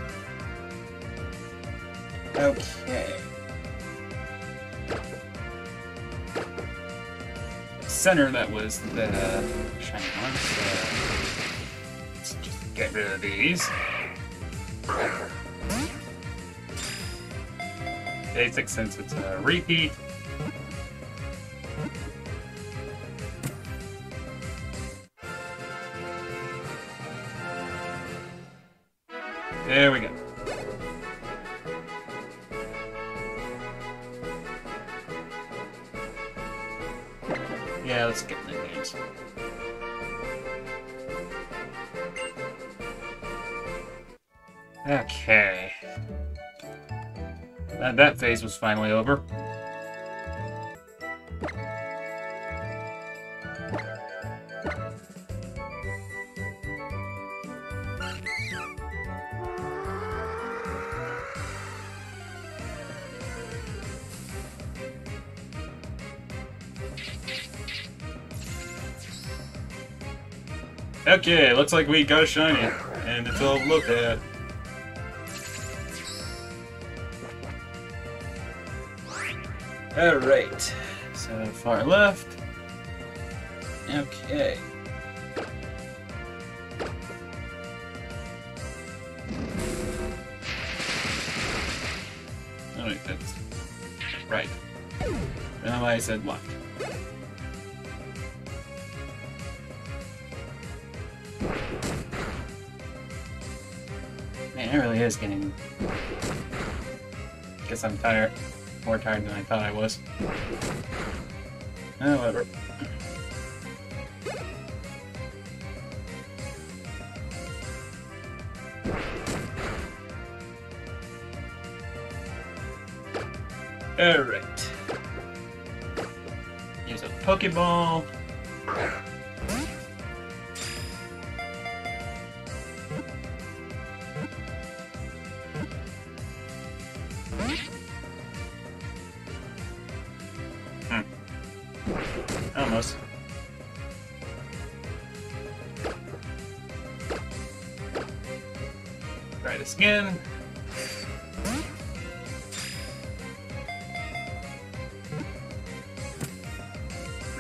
C: Okay. Center that was the shiny one, so let's just get rid of these. Basic since it's a repeat. Phase was finally over. Okay, looks like we got a shiny, and it's all looked at. Alright, so far left. Okay. Alright, that's right. Now I said left. Man, it really is getting. Guess I'm tired. More tired than I thought I was. Ah, However. Alright. Use a Pokeball.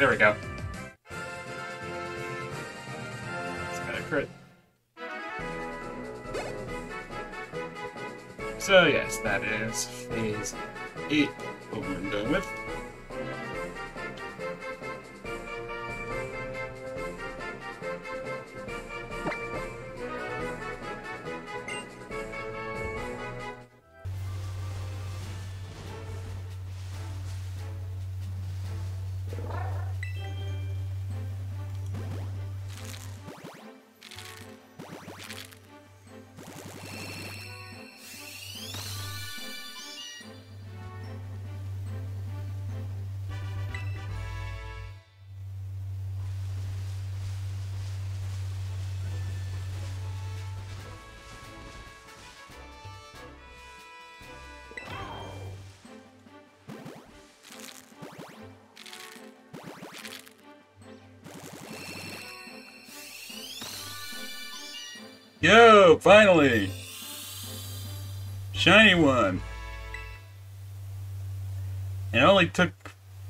C: There we go. It's got a crit. So yes, that is phase 8 over and done with. Finally! Shiny one! And It only took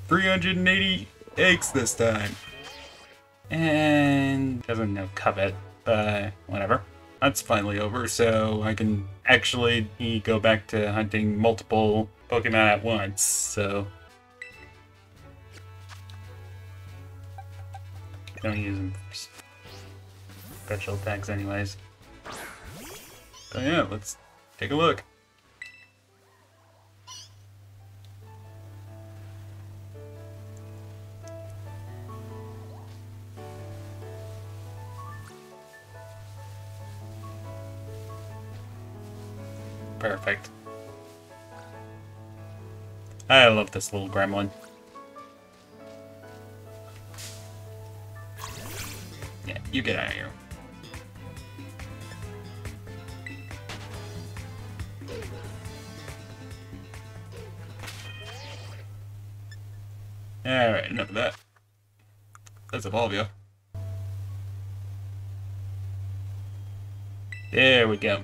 C: 380 eggs this time. And doesn't know covet, but whatever. That's finally over, so I can actually go back to hunting multiple Pokemon at once, so... Don't use them for special attacks anyways. So yeah, let's take a look. Perfect. I love this little gremlin. Yeah, you get out of here. Enough of. There we go.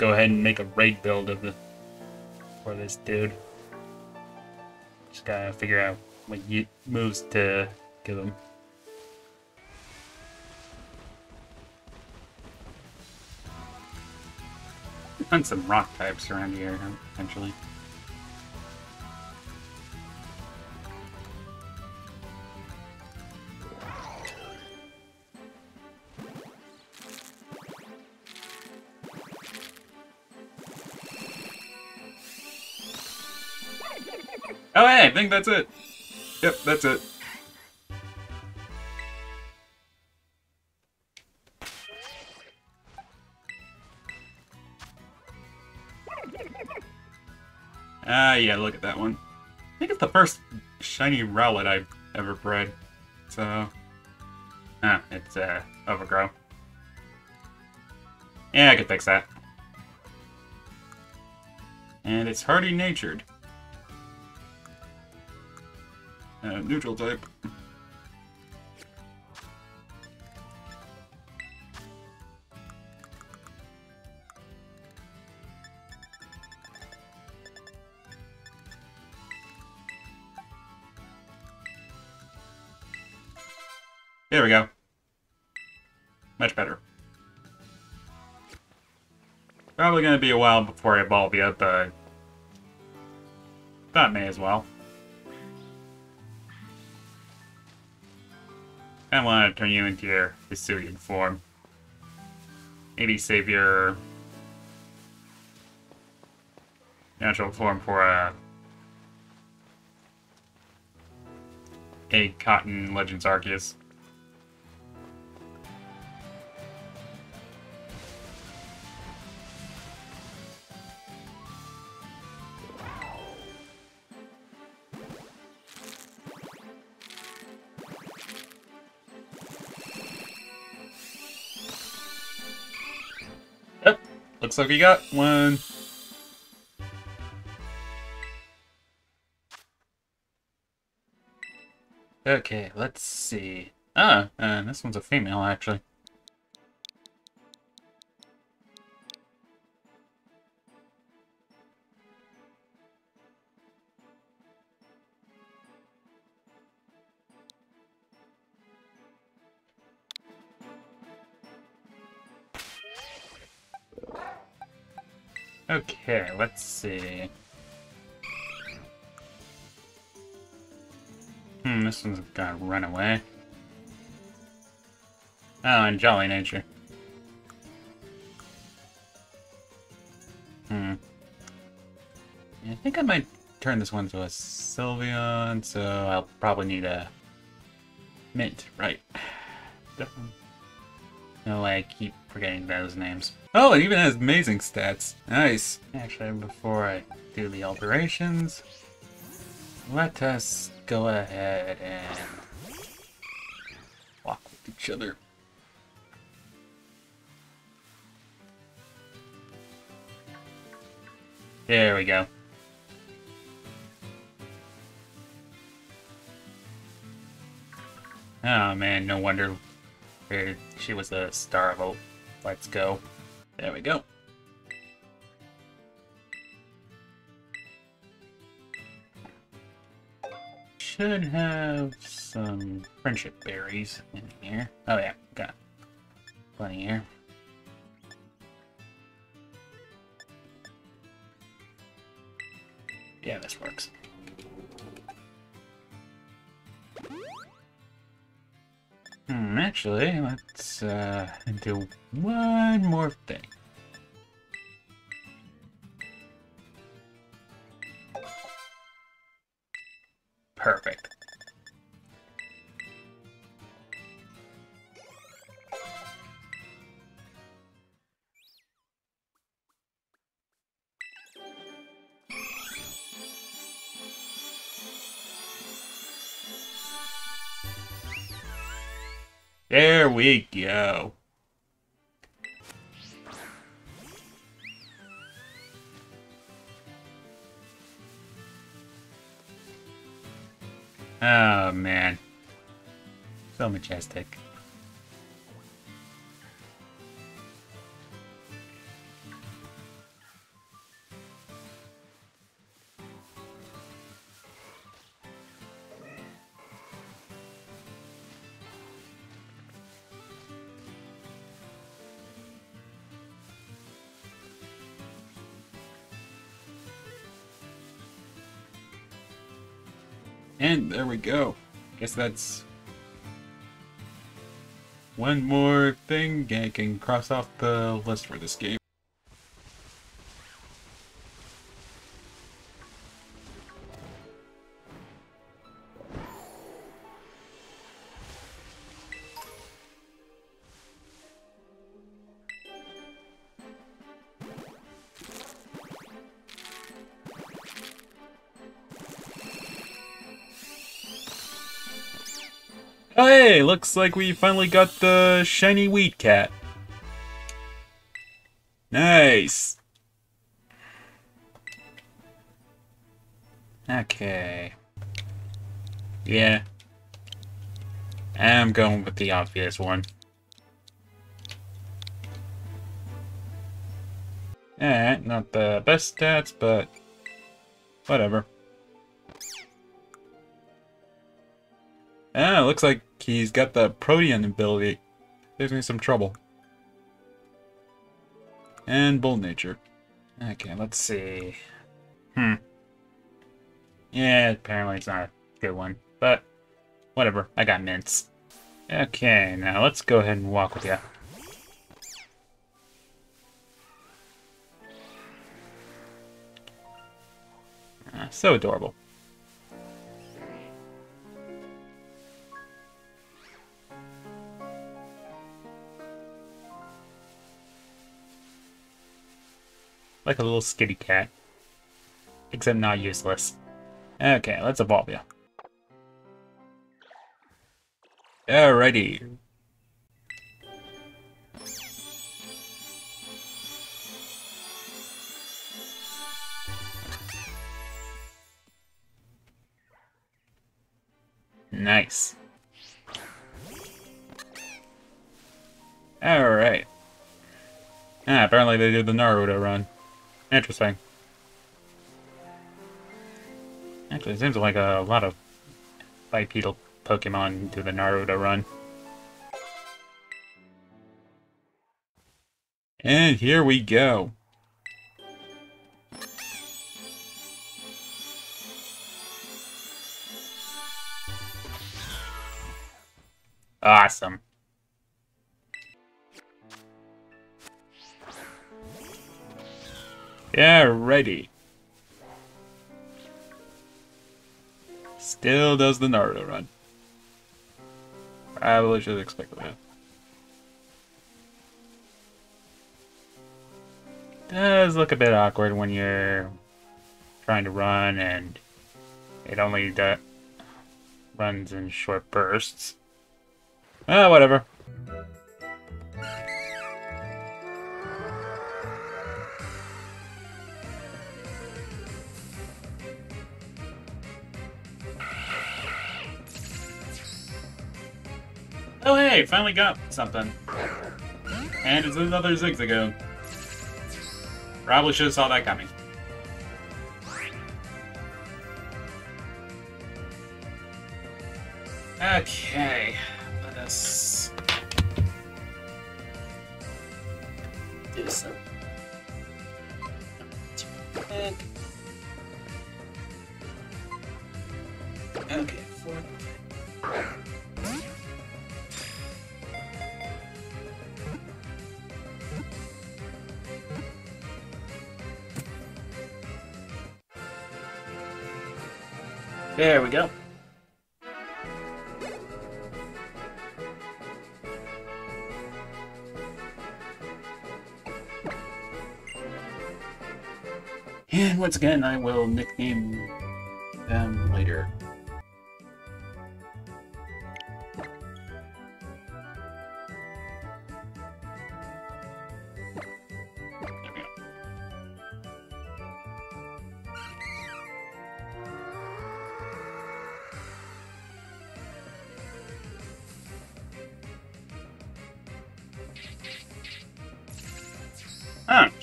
C: Go ahead and make a raid build of the for this dude. Just gotta figure out what moves to give him. Find some rock types around here eventually. Think that's it. Yep, that's it. Ah, yeah, look at that one. I think it's the first shiny Rowlet I've ever bred. So, ah, it's uh, overgrow. Yeah, I can fix that. And it's hardy neutral type. There we go. Much better. Probably gonna be a while before I evolve yet, but that may as well. I want to turn you into your Hisuian form. Maybe save your natural form for a a Cotton Legends Arceus. Like we got one. Okay, let's see. Ah, uh, this one's a female, actually. Okay, let's see. Hmm, this one's gonna run away. Oh, and Jolly Nature. Hmm. I think I might turn this one to a Sylveon, so I'll probably need a Mint, right. *sighs* No way I keep forgetting those names. Oh, it even has amazing stats. Nice. Actually, before I do the alterations, let us go ahead and walk with each other. There we go. Oh man, no wonder she was a star vote. Let's go. There we go. Should have some friendship berries in here. Oh yeah, got plenty here. Yeah, this actually, let's uh, do one more thing. There we go. Oh man. So majestic. There we go. Guess that's one more thing I can cross off the list for this game. Looks like we finally got the shiny wheat cat. Nice. Okay. Yeah. I'm going with the obvious one. Eh, not the best stats, but whatever. Ah, looks like he's got the Protean ability. Saves me some trouble. And Bold Nature. Okay, let's see. Hmm. Yeah, apparently it's not a good one. But, whatever. I got mints. Okay, now let's go ahead and walk with you. Ah, so adorable. Like a little skitty cat. Except not useless. Okay, let's evolve you. Alrighty. Nice. Alright. Ah, apparently they did the Naruto run. Interesting. Actually, it seems like a lot of bipedal Pokemon do the Naruto run. And here we go. Awesome. Yeah, ready. Still does the Naruto run. Probably should have expected that. Does look a bit awkward when you're trying to run and it only runs in short bursts. Ah, whatever.
A: Oh hey, finally got something. And it's another Zigzagoon. Probably should have saw that coming. Okay, There we go. And once again, I will nickname them later.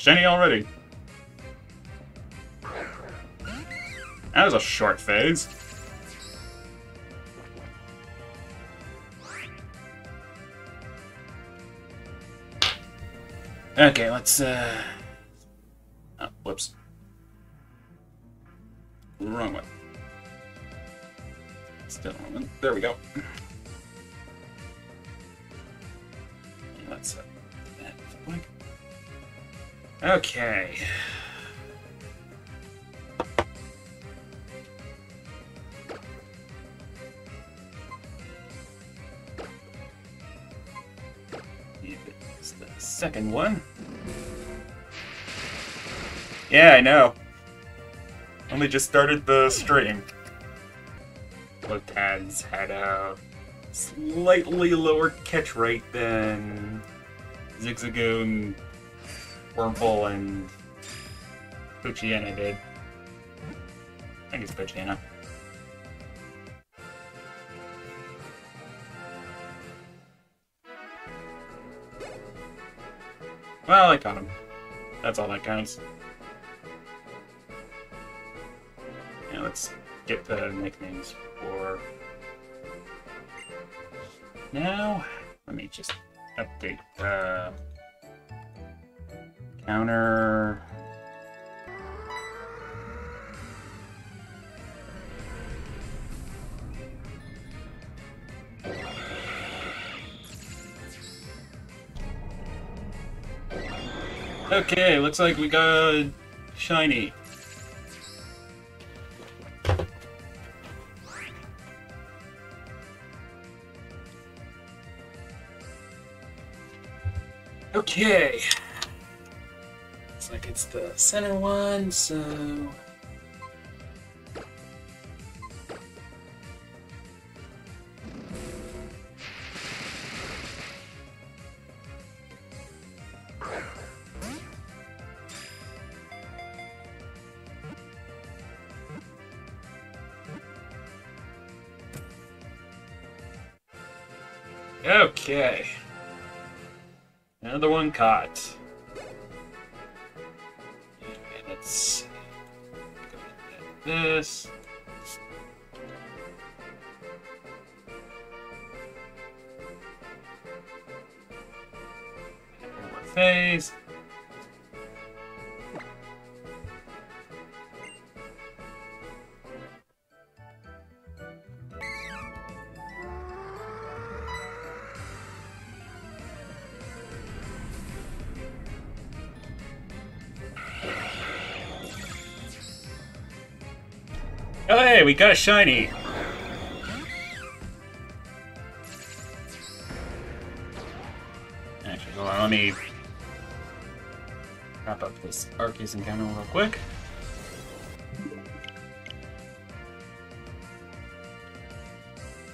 C: Shiny already. That was a short phase. Okay, let's, uh... Oh, whoops. Wrong one. Still wrong. There we go. Okay. It's the second one. Yeah, I know. Only just started the stream. Lotad's had a slightly lower catch rate than Zigzagoon, Wurmple, and Poochyena did. I think it's Poochyena. Well, I caught him. That's all that counts. Yeah, let's get the nicknames for now. Let me just update the counter. Okay, looks like we got shiny. Okay. It's the center one, so. Okay. Another one caught. This. One Oh, hey, we got a shiny. Actually, hold on, let me wrap up this Arceus encounter real quick.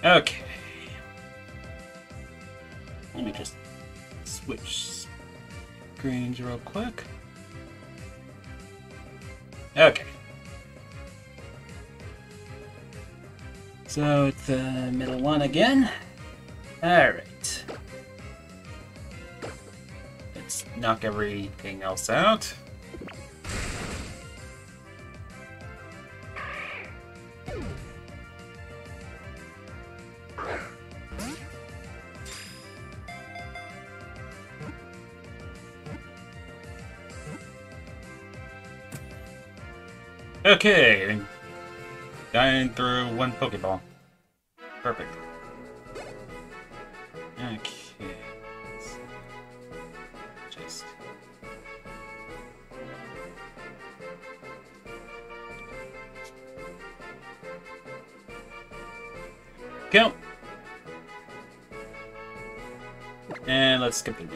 C: Okay. Let me just switch screens real quick. So it's the middle one again. Alright. Let's knock everything else out. Through one Pokeball. Perfect. Okay. Just. Go. And let's skip the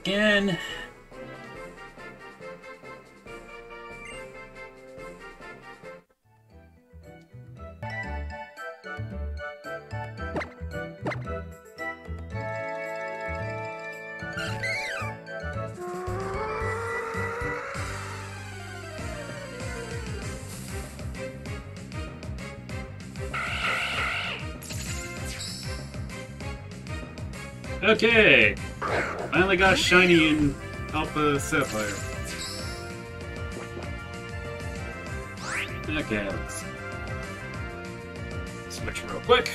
C: again. Got shiny in
B: Alpha Sapphire.
D: Okay, let's switch real quick.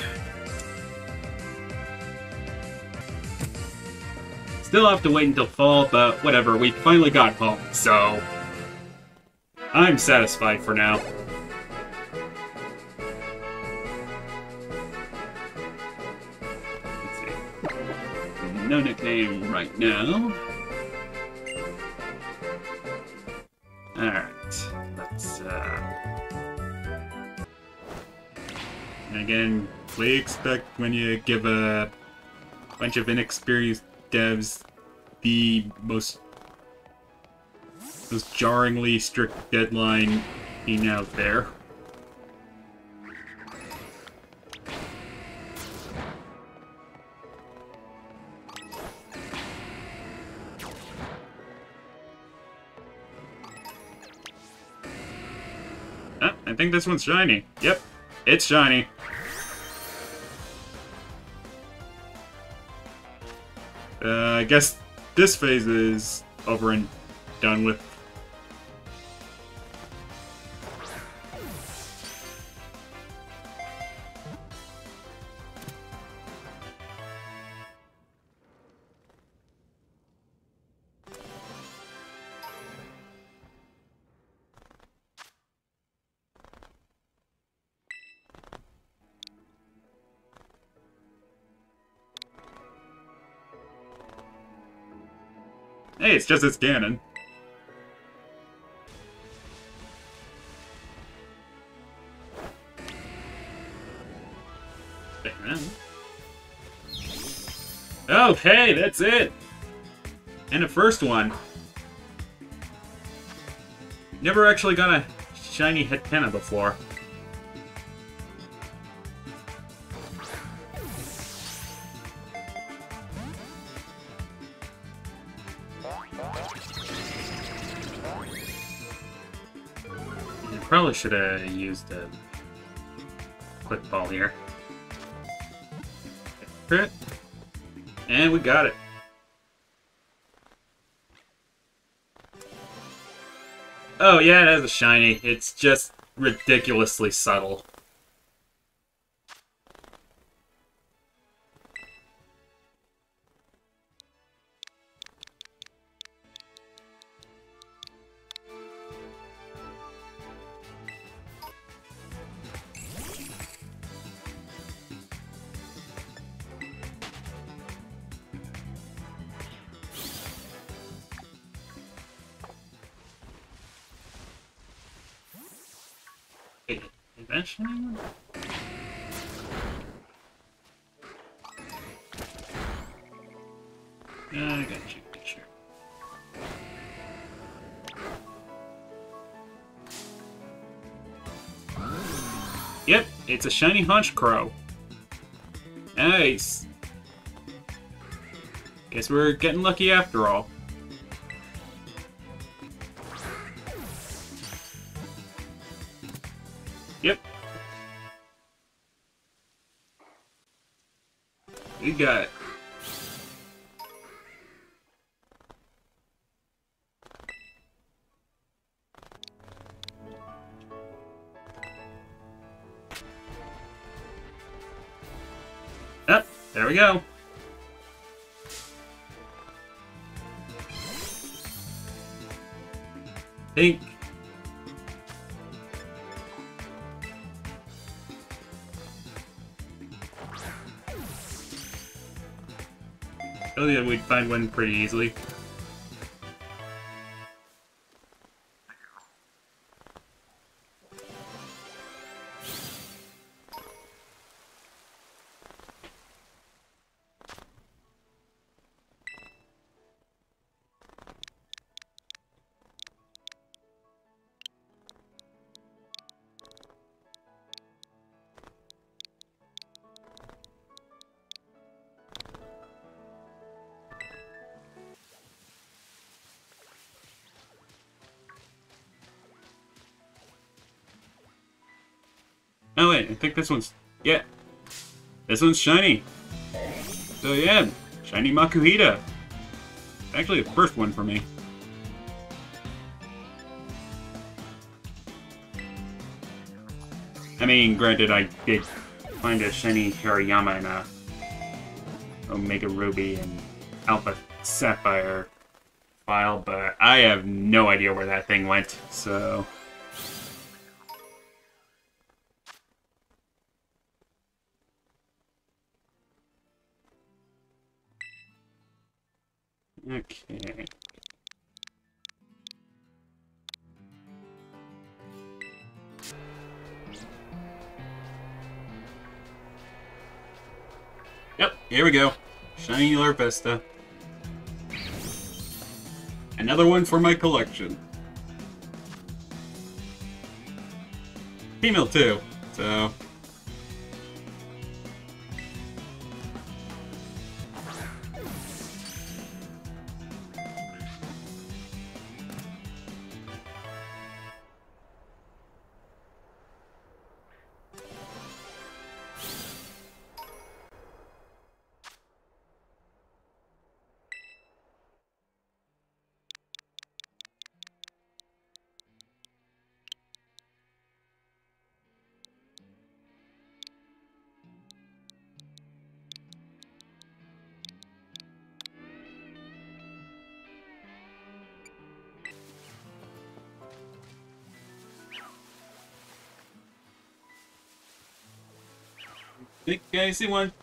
D: Still have to wait until fall, but whatever, we finally got home, so I'm satisfied for now. No nickname right now. Alright, let's uh and again, we expect when you give a bunch of inexperienced devs the most most jarringly strict deadline being out there. This one's shiny. Yep, it's shiny. Uh, I guess this phase is over and done with. Just its cannon. Okay, that's it. And the first one. Never actually got a shiny Hatenna before. Probably should have used a quick ball here. Crit. And we got it. Oh yeah, it has a shiny. It's just ridiculously subtle. It's a shiny Honchkrow. Nice. Guess we're getting lucky after all. Yep. You got go. Pink. Oh yeah, we'd find one pretty easily. This one's yeah. This one's shiny. So yeah, shiny Makuhita.
B: Actually, the first one for me.
C: I mean, granted, I did find a shiny Hariyama in a Omega Ruby and Alpha Sapphire file, but I have no idea where that thing went, so... Okay. Yep, here we go. Shiny Larvesta.
B: Another one for my collection. Female too, so
C: I see one.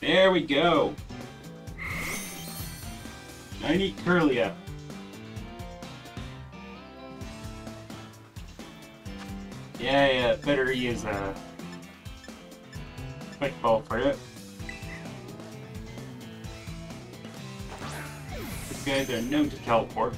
C: There we go. I Shiny Kirlia. Yeah, yeah, better use uh, a quick ball for it. These guys are known to teleport.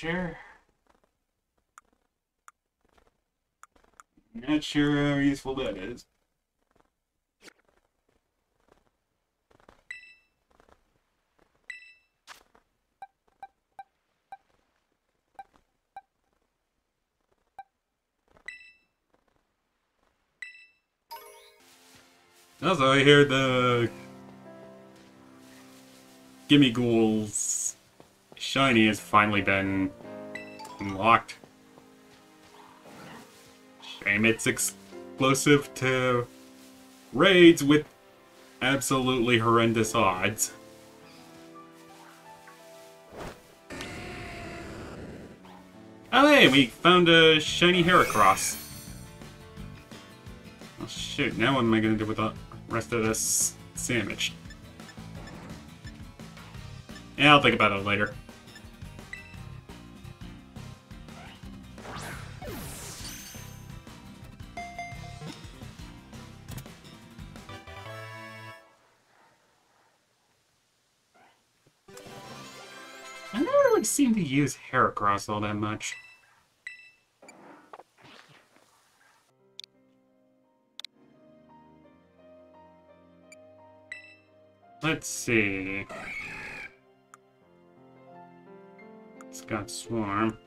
C: Brave nature.
B: not sure how useful that is. Also, I hear the Gimmighoul's shiny has finally been unlocked. Shame it's explosive to raids with absolutely horrendous odds. Oh hey, we found a shiny Heracross. Oh shoot, now what am I gonna do with the rest of this sandwich? Yeah, I'll think about it later.
C: To use Heracross all that much. Let's see. It's got Swarm.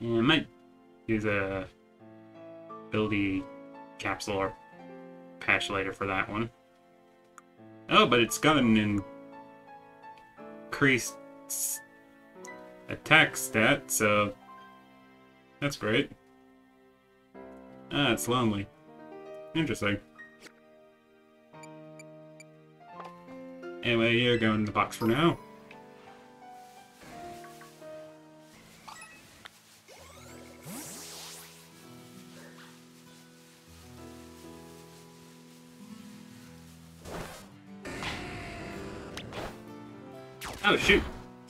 C: Yeah, I might use a ability capsule or patch later for that one. Oh, but it's got an increased attack stat, so that's great. Ah, it's lonely. Interesting. Anyway, you're going in the box for now.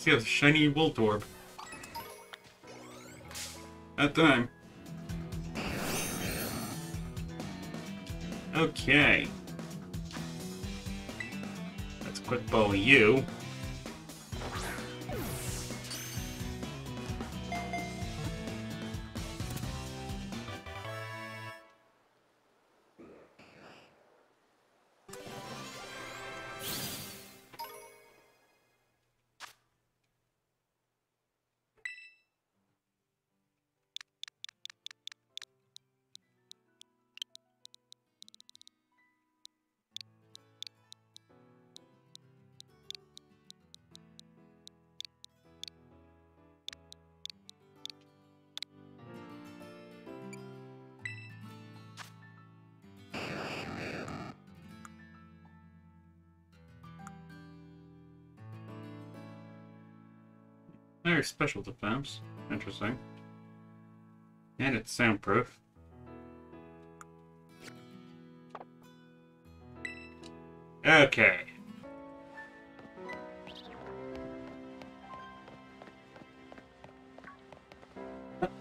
B: See a shiny Voltorb. That time. Okay. Let's quick bow you. Special defense. Interesting. And it's soundproof. Okay.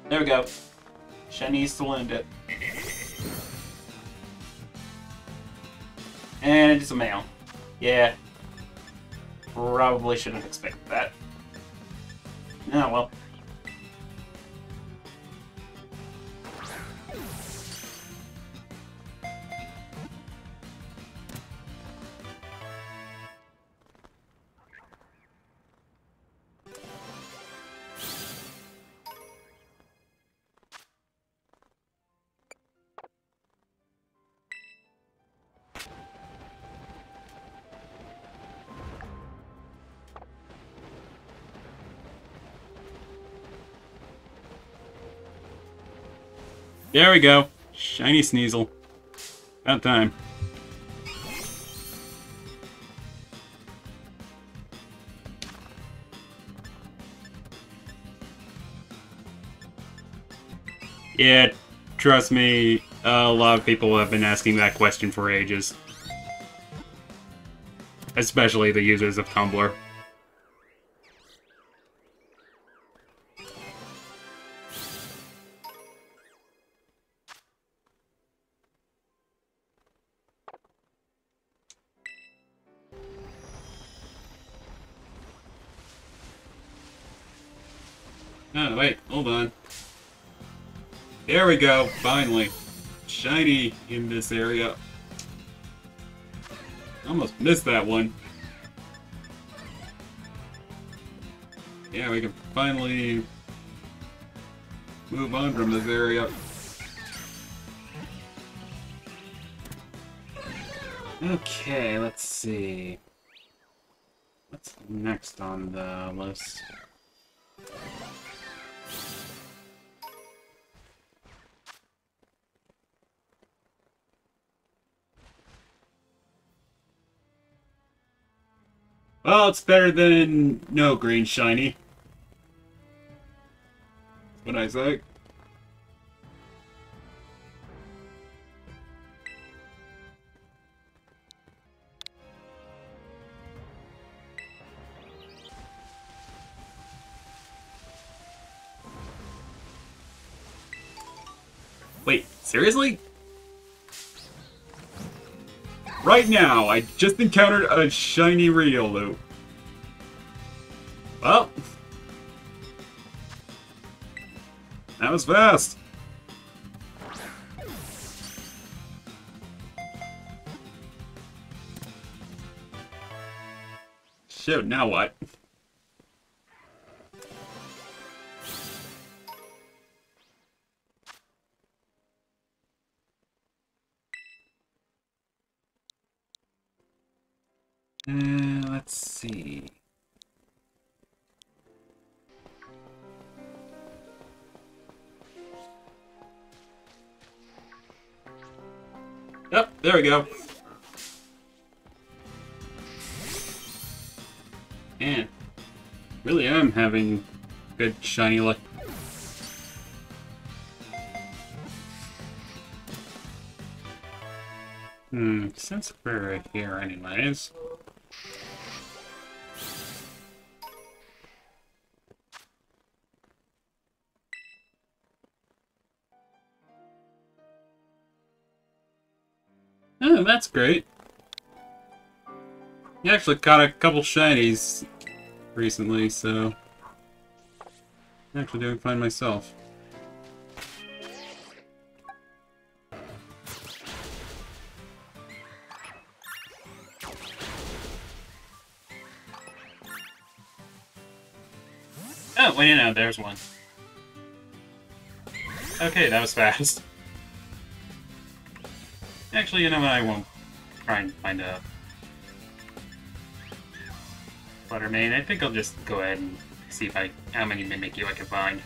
D: There we go. Shiny salooned it. And it's a male. Yeah. Probably shouldn't expect that. Oh well.
B: There we go. Shiny Sneasel. About time. Yeah, trust me, a lot of people have been asking that question for ages. Especially the users of Tumblr. We go, finally. Shiny in this area. Almost missed that one. Yeah, we can finally move on from this area. Okay, let's see. What's next on the list? Well, it's better than no green shiny. What I say? Wait, seriously? Right now, I just encountered a shiny Riolu. Well. That was fast. Shoot, now what? There we go. And really am having good shiny luck. Hmm, since we're here anyways.
C: Great. You actually caught a couple shinies recently, so I'm actually doing fine myself.
D: Oh, wait, no, there's one. Okay, that was fast. *laughs* Actually, you know what? I won't try and find a Flutter Mane. I think I'll just go ahead and see if I how many Mimikyu I can find.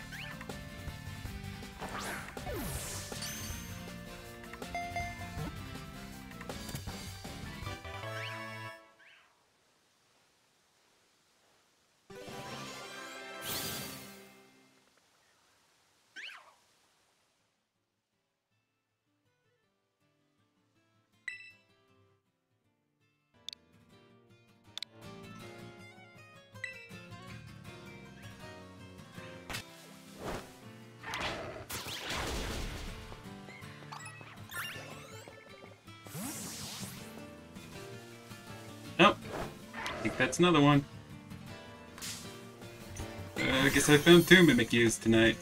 D: Another one. Uh, I guess I found two Mimikyus tonight.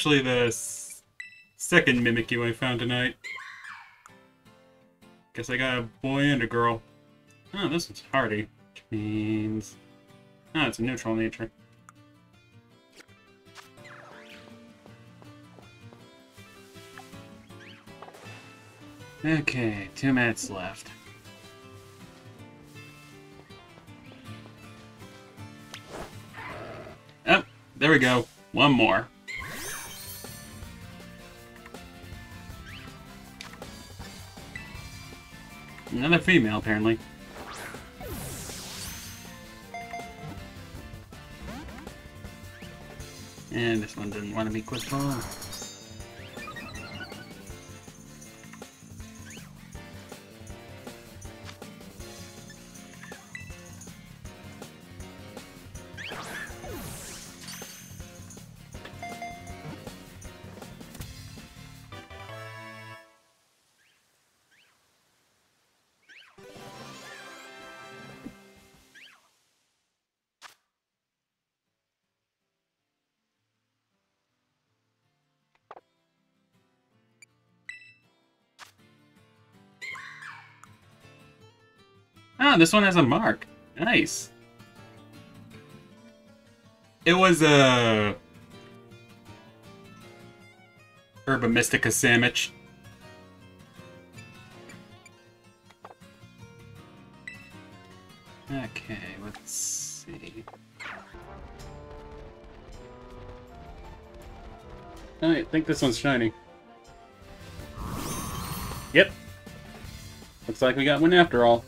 D: Actually, the second Mimikyu I found tonight. Guess I got a boy and a girl. Oh, this one's hardy, which means... Oh, it's a neutral nature. Okay, two minutes left. Oh, there we go. One more. Female, apparently. And this one didn't want to be quick ball. This one has a mark. Nice. It was a Herba Mystica sandwich. Okay, let's see.
C: Oh, I think this one's shiny. Yep. Looks like we got one after all.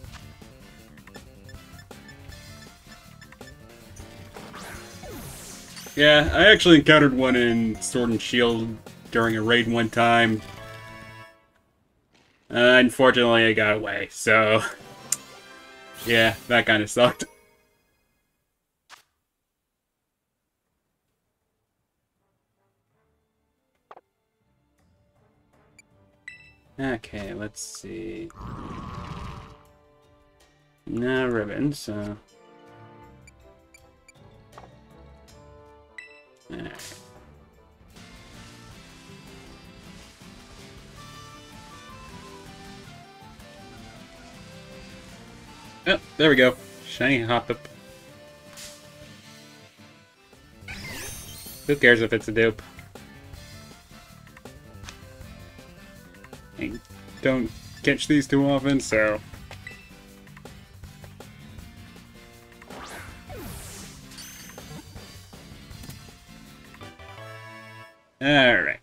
C: Yeah, I actually encountered one in Sword and Shield during a raid one time. Uh, unfortunately, I got away, so... Yeah, that kind of sucked. Okay, let's see. No ribbon, so... Alright. Oh, there we go. Shiny Hoppip. Who cares if it's a dupe? I don't catch these too often, so... Alright.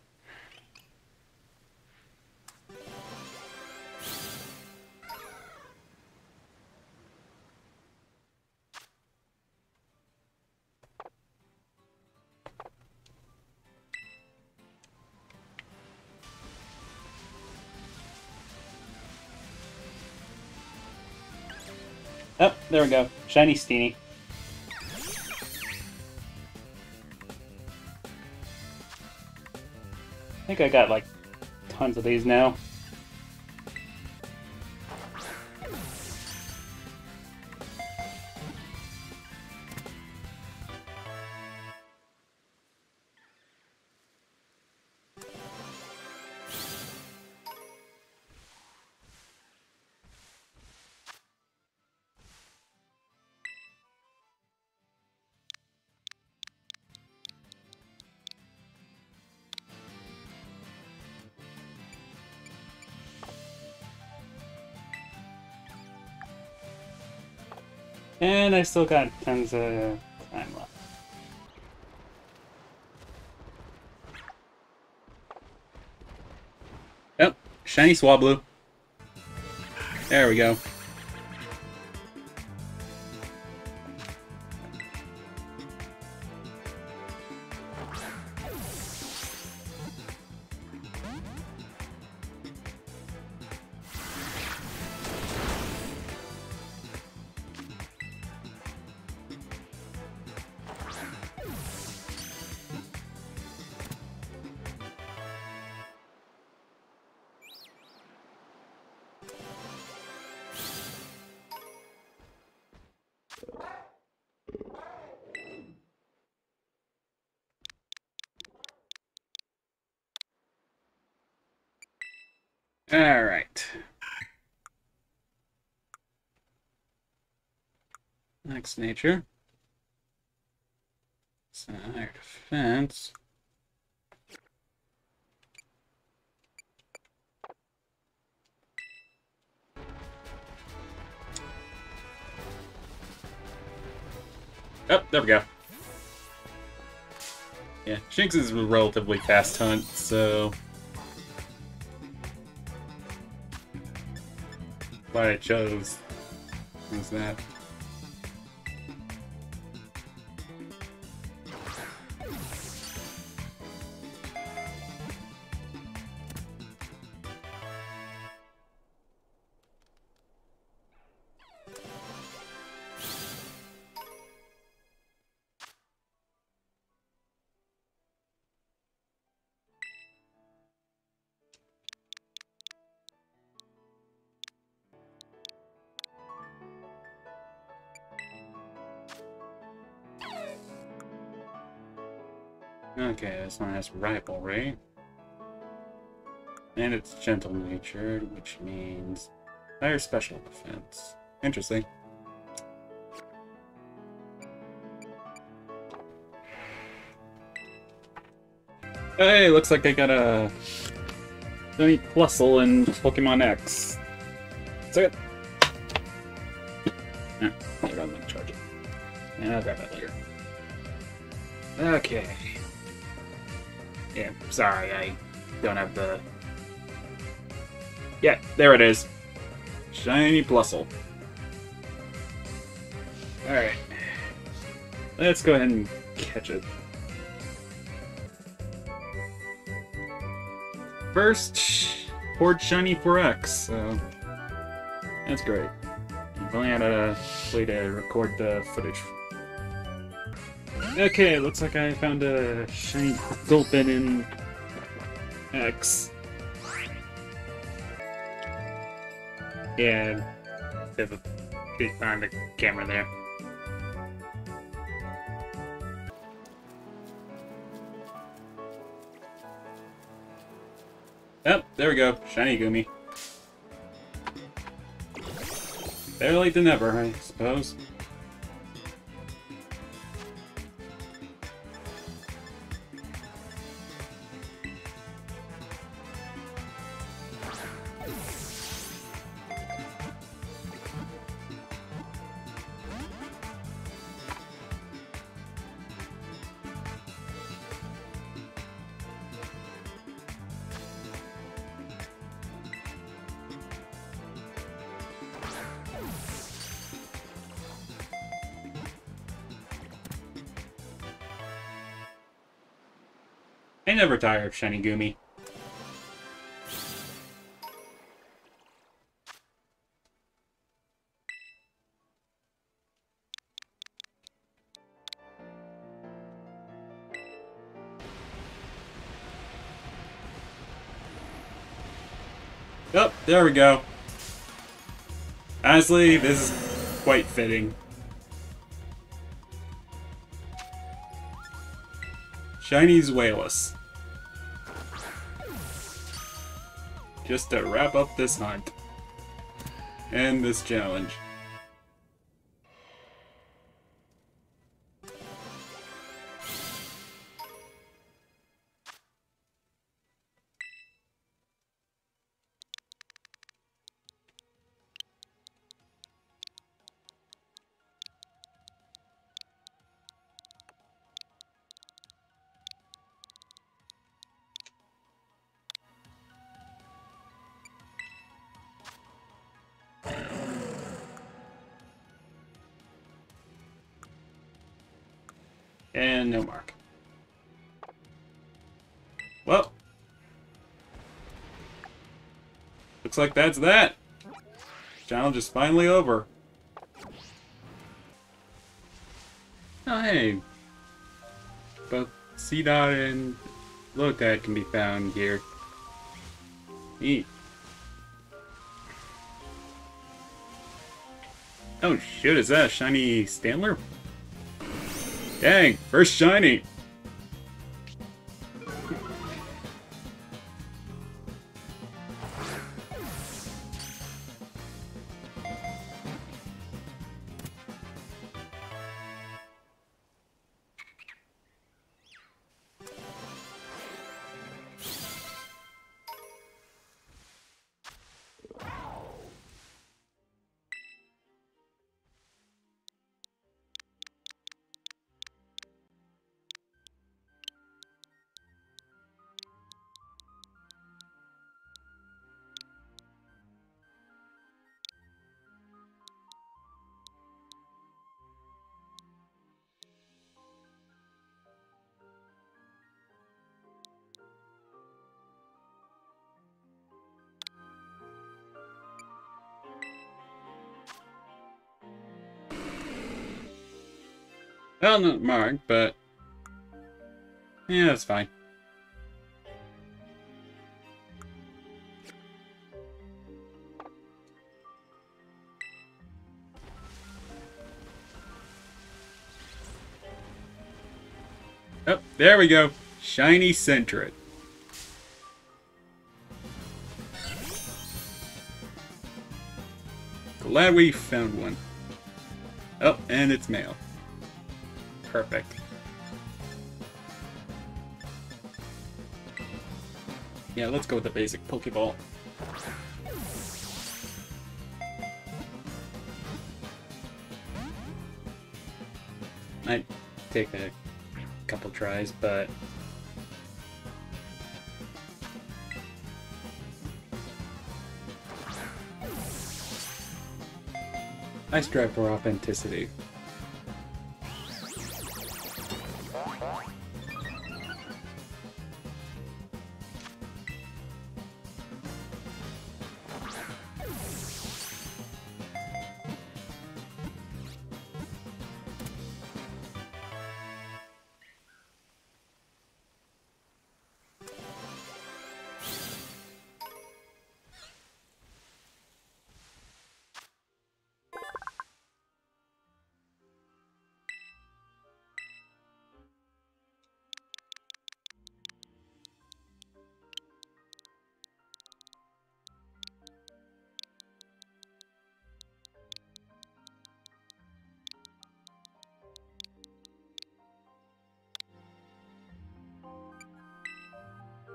C: Oh, there we go. Shiny Steenee. Think I got like tons of these now. I still got tons of time left. Yep, shiny Swablu. There we go. Nature. So higher defense. Oh, there we go. Yeah, Shinx is a relatively fast hunt, so Why I chose was that. Rivalry. And it's gentle natured, which means higher special defense. Interesting. Hey, looks like I got a Sony Plusle in Pokemon X. So it. Yeah, later I'm gonna charge it. Yeah, I'll grab that don't have the. Yeah, there it is. Shiny Plusle. Alright. Let's go ahead and catch it. First, Horde Shiny 4X, so that's great. I've only had a way to record the footage Okay, looks like I found a shiny Gulpin in X. Yeah, bit of a peek behind the camera there. Oh, there we go. Shiny Goomy. Better late than never, I suppose. Never tire of Shiny Goomy. Oh, there we go. Honestly, this is quite fitting. Shiny Zweilous. Just to wrap up this hunt. And this challenge. Like that's that. Challenge is finally over. Oh, hey. Both Seedot and Lotad can be found here. Neat. Oh shit, is that a shiny Stantler? Dang, first shiny. Well, not marked, but... Yeah, that's fine. Oh, there we go. Shiny Sentret. Glad we found one. Oh, and it's male. Perfect. Yeah, let's go with the basic Pokeball. Might take a couple tries, but... I strive for authenticity.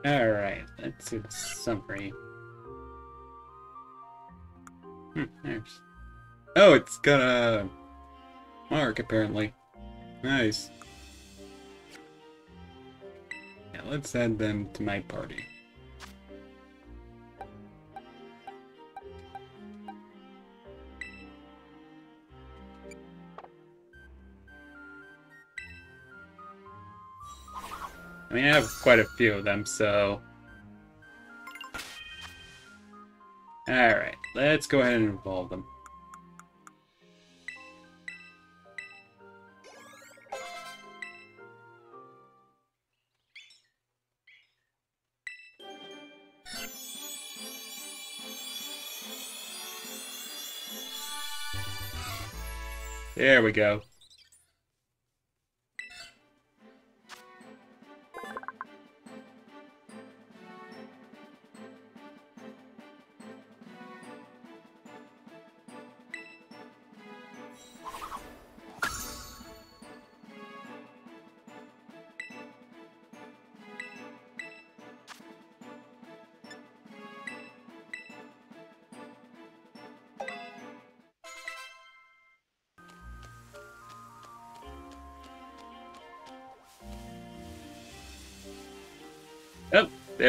C: Alright, let's see the summary. Hmm, there's... Oh, it's got a mark, apparently. Nice. Yeah, let's add them to my party. I mean, I have quite a few of them, so... Alright, let's go ahead and evolve them. There we go.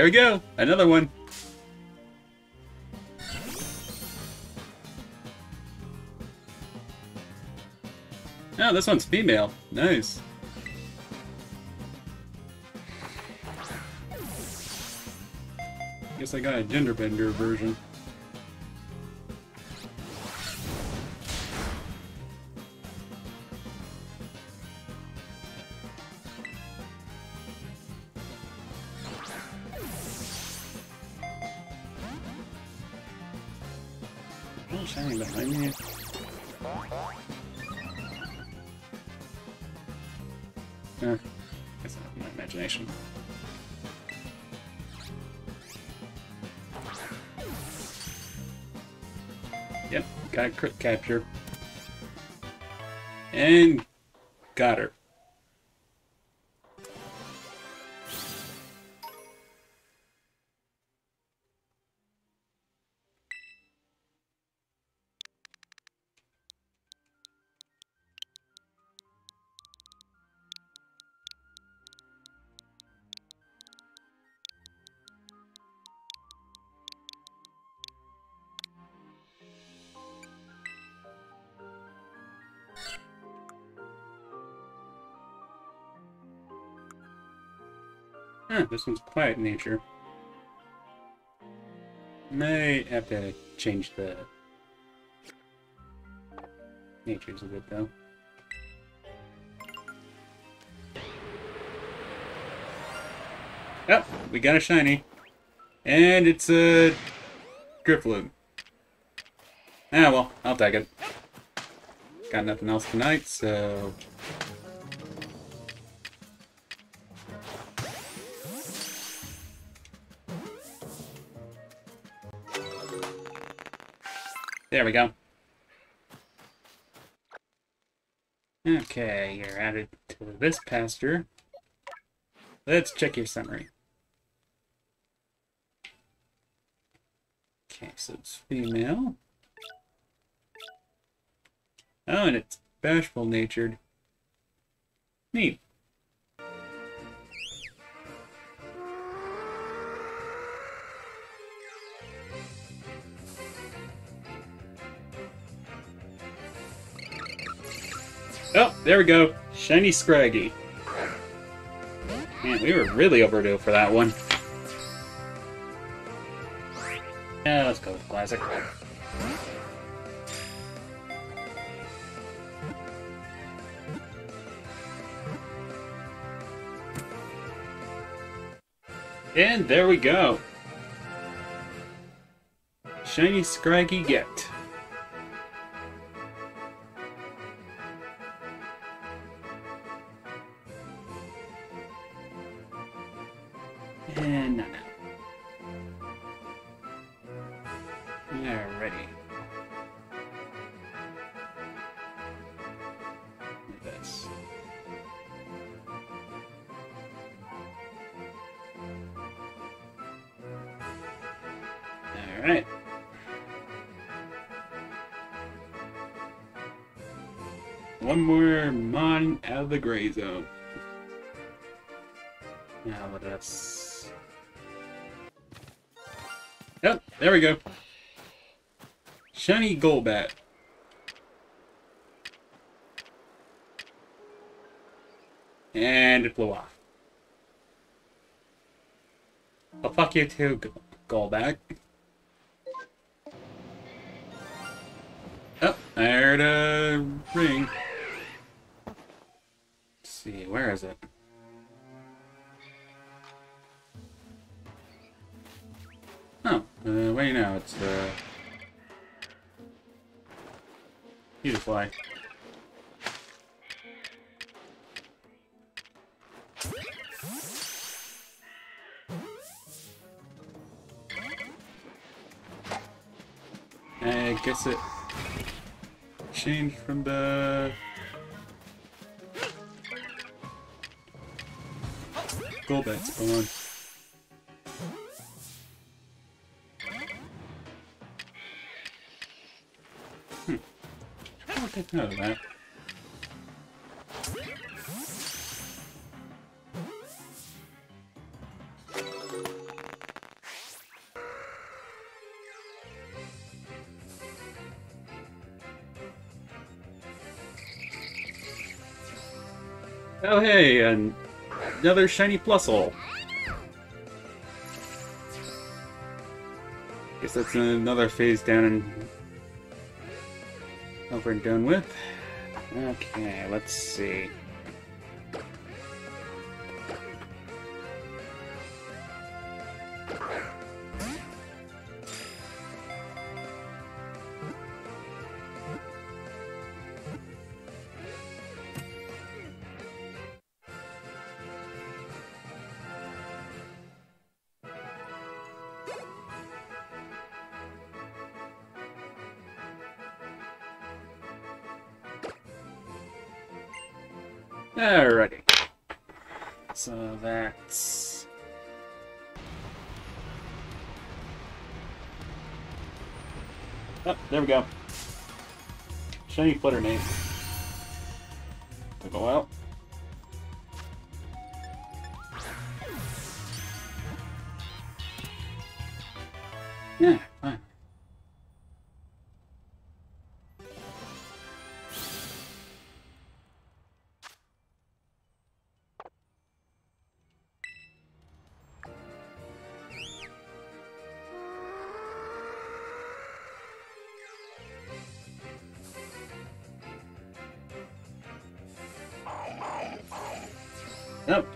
C: We go. Another one. Oh, this one's female. Nice. Guess I got a gender bender version. Crit capture. And this one's quiet nature. May have to change the natures a bit though. Oh, we got a shiny. And it's a Drifloon. Ah well, I'll take it. Got nothing else tonight, so There we go. Okay, you're added to this pasture. Let's check your summary. Okay, so it's female. Oh, and it's bashful natured. Neat. There we go. Shiny Scraggy. Man, we were really overdue for that one. Yeah, let's go with classic. And there we go. Shiny Scraggy get. Alright. One more Mon out of the gray zone. Now let us. Yep, there we go. Shiny Golbat. And it flew off. Well, fuck you too, Golbat. Heard a ring. Let's see, where is it? Oh, uh, wait, no, it's, uh... Beautifly. I guess it changed from the Golbat spawn. Hmm. I'll take note of that. Hey, and another shiny plusle. Guess that's another phase down and over and done with. Okay, let's see. There we go. Shiny Flutter Mane. Took a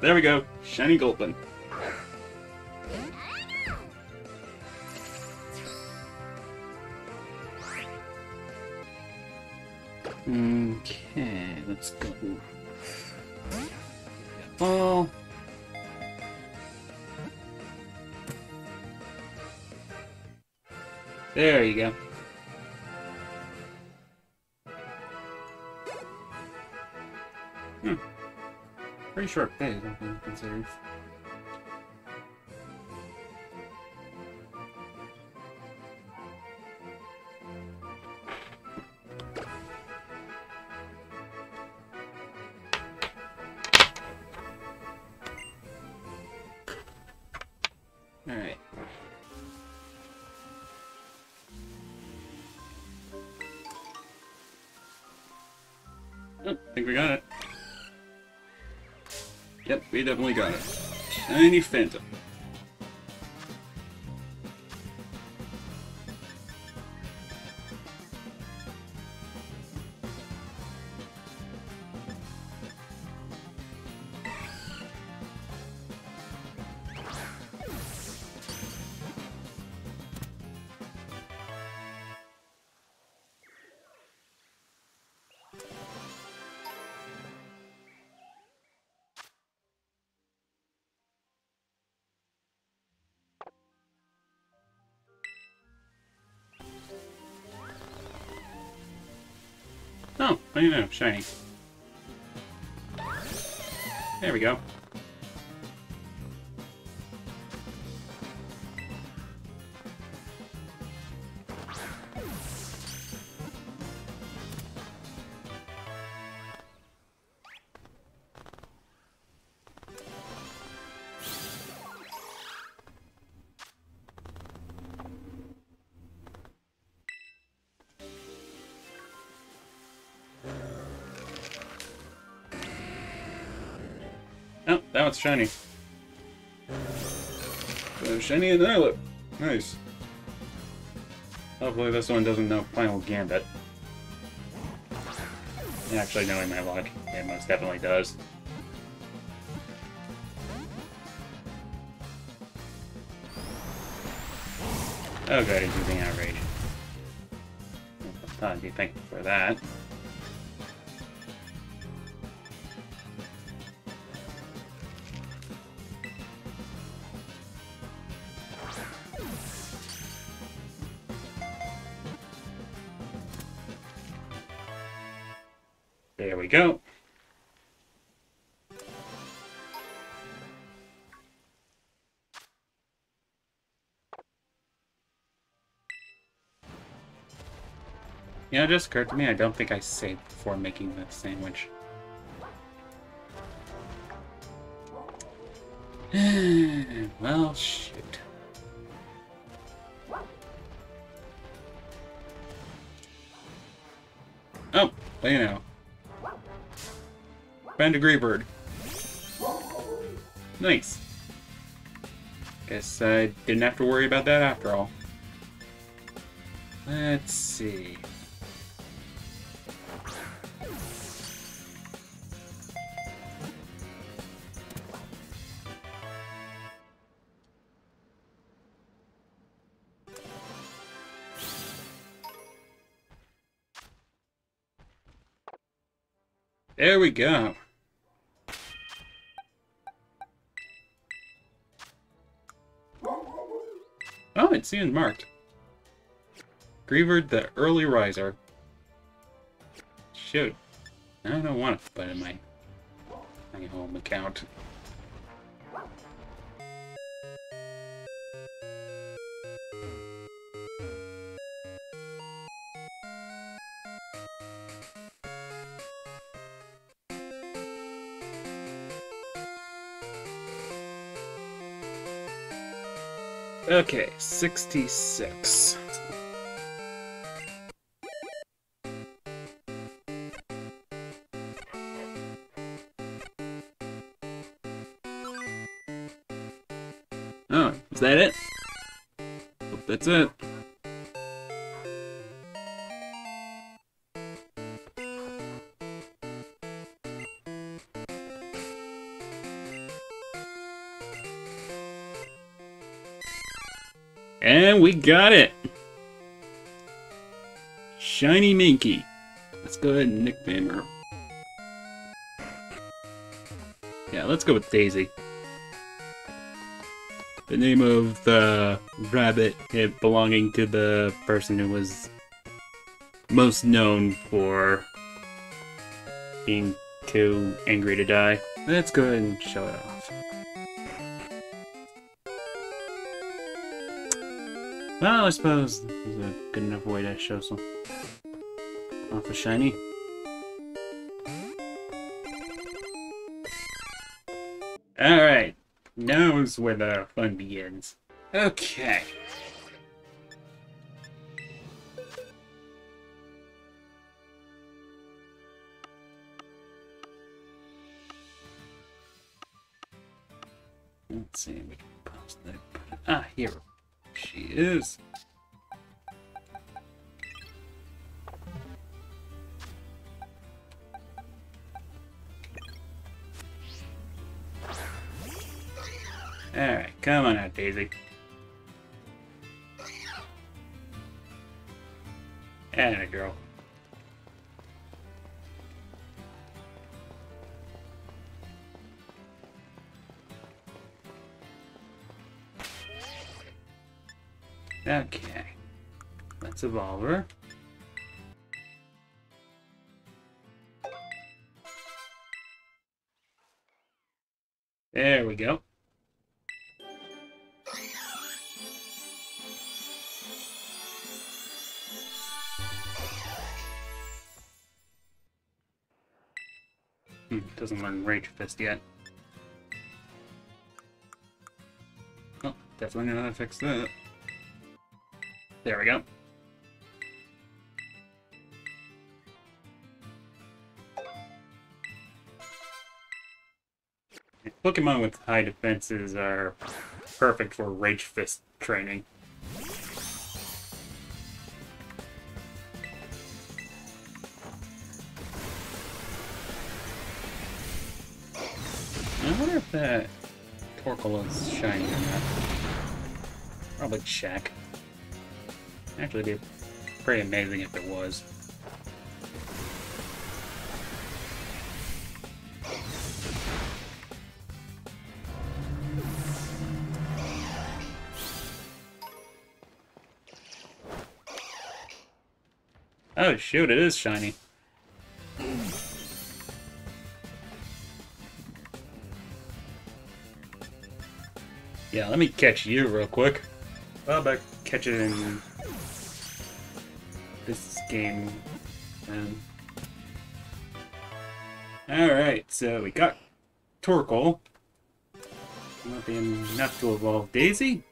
C: there we go. Shiny Gulpin. Short phase, all. Definitely got it. Shiny Phantom. I know, shiny. Oh, it's shiny. Uh, Oh, shiny and Nihilip. Nice. Hopefully this one doesn't know Final Gambit. Actually, knowing my luck, it most definitely does. Oh good, he's using Outrage. I'd be thankful for that. Go. You know, it just occurred to me, I don't think I saved before making the sandwich. *sighs* well, shoot. Oh, well, you know. Bandegree bird. Nice. Guess I didn't have to worry about that after all. Let's see. There we go. It's even marked. Greavard the Early Riser. Shoot. I don't want to put in my, my home account. Okay, 66. Oh, is that it? Hope that's it. Got it! Shiny Mankey. Let's go ahead and nickname her. Yeah, let's go with Daisy. The name of the rabbit it belonging to the person who was most known for being too angry to die. Let's go ahead and show it off. Well, I suppose this is a good enough way to show some off a shiny. Alright, now's where the fun begins. Okay. Her. There we go. Hmm, doesn't learn Rage Fist yet. Oh, definitely know how to fix that. There we go. Pokemon with high defenses are
A: perfect for Rage Fist training. I wonder if that Torkoal is shiny or not. Probably check. Actually, be pretty amazing if it was. Shoot, it is shiny. Yeah, let me catch you real quick. How about catch it this game? Um, Alright, so we got Torkoal. Not be enough to evolve Daisy.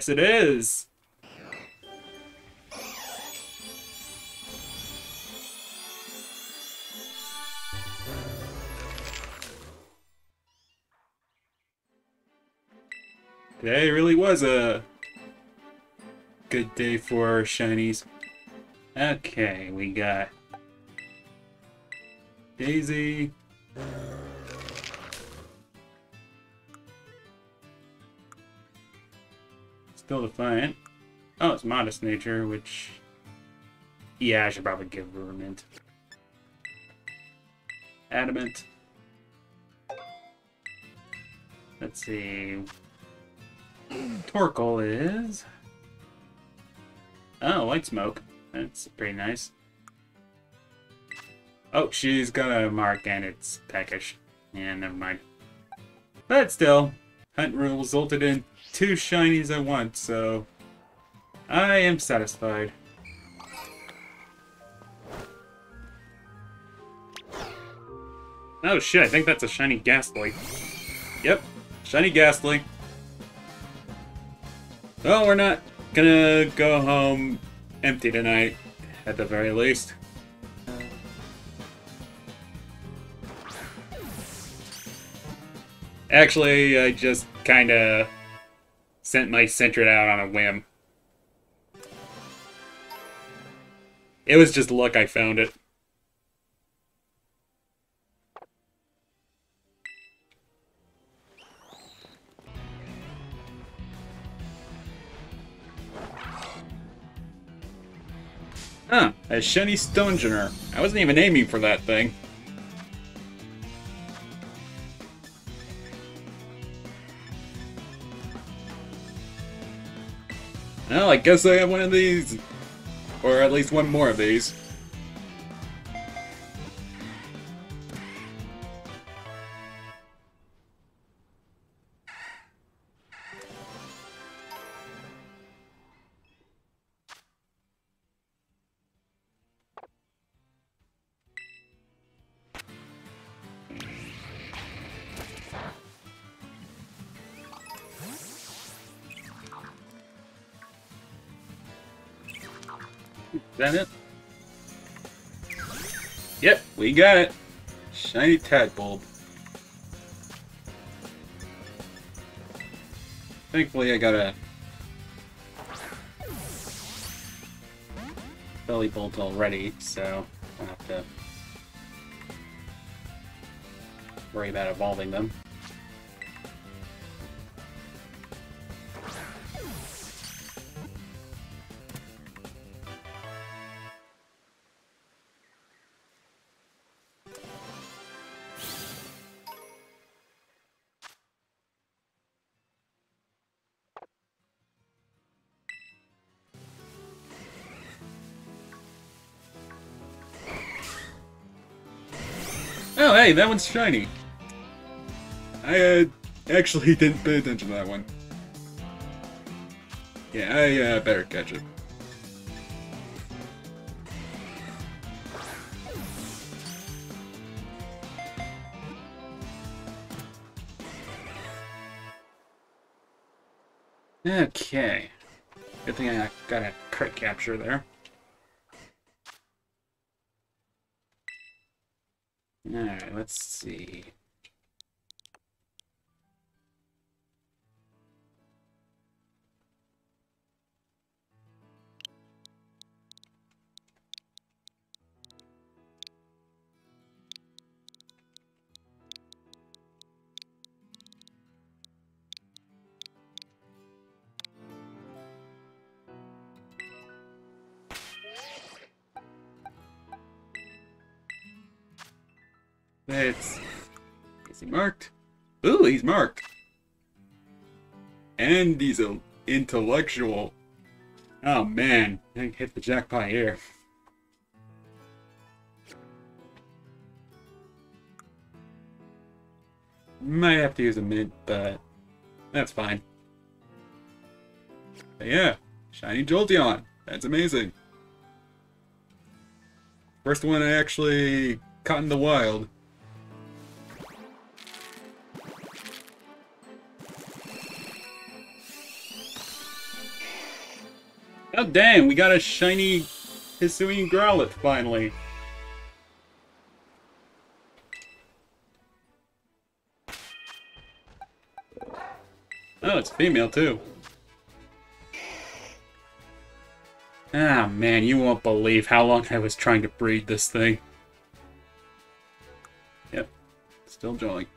A: Yes, it is. Today really was a good day for shinies. Okay, we got Daisy. Still Defiant. Oh, it's Modest Nature, which... Yeah, I should probably give mint. Adamant. Let's see. Torkoal is... Oh, White Smoke. That's pretty nice. Oh, she's got a mark and it's peckish. Yeah, never mind. But still, Hunt resulted in two shinies at once, so I am satisfied. Oh shit, I think that's a shiny Gastly. Yep, shiny Gastly. Well, we're not gonna go home empty tonight, at the very least. Actually, I just kinda sent my Sentret out on a whim. It was just luck I found it. Huh, a shiny Stonjourner. I wasn't even aiming for that thing. Well, I guess I have one of these. Or at least one more of these. We got it. Shiny Tadbulb. Thankfully, I got a Bellibolt already, so I don't have to worry about evolving them. Hey, that one's shiny. I uh, actually *laughs* didn't pay attention to that one. Yeah, I uh, better catch it. Okay. Good thing I got a crit capture there.
C: It's is he marked? Ooh, he's marked. And he's a intellectual. Oh man, I hit the jackpot here. Might have to use a mint, but that's fine. But yeah, shiny Jolteon. That's amazing. First one I actually caught in the wild. Dang, we got a shiny Hisuian Growlithe finally. Oh, it's female too. Ah man, you won't believe how long I was trying to breed this thing. Yep, still jolly.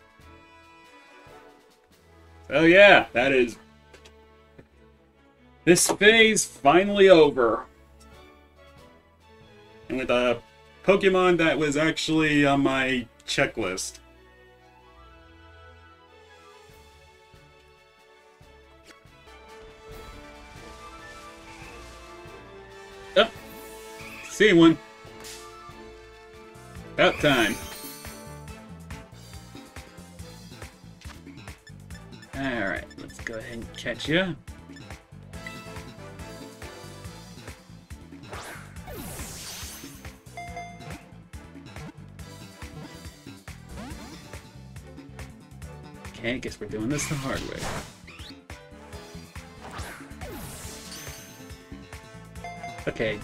C: Oh yeah, that is this phase finally over. And with a Pokemon that was actually on my checklist. Oh, see one. About time. Alright, let's go ahead and catch you. Okay, guess we're doing this the hard way. Okay,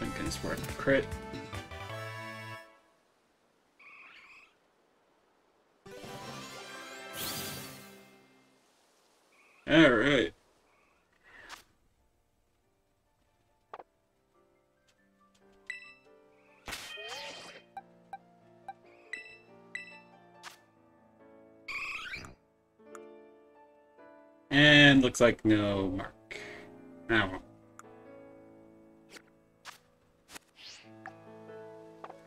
C: thank goodness for crit. Looks like no mark. Oh.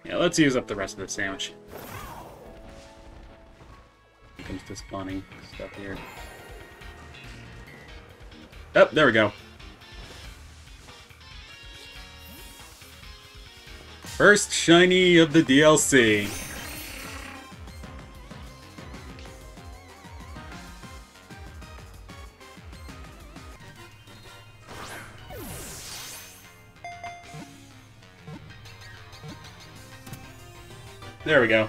C: Yeah, let's use up the rest of the sandwich. Comes to spawning stuff here. Oh, there we go. First shiny of the DLC. There we go.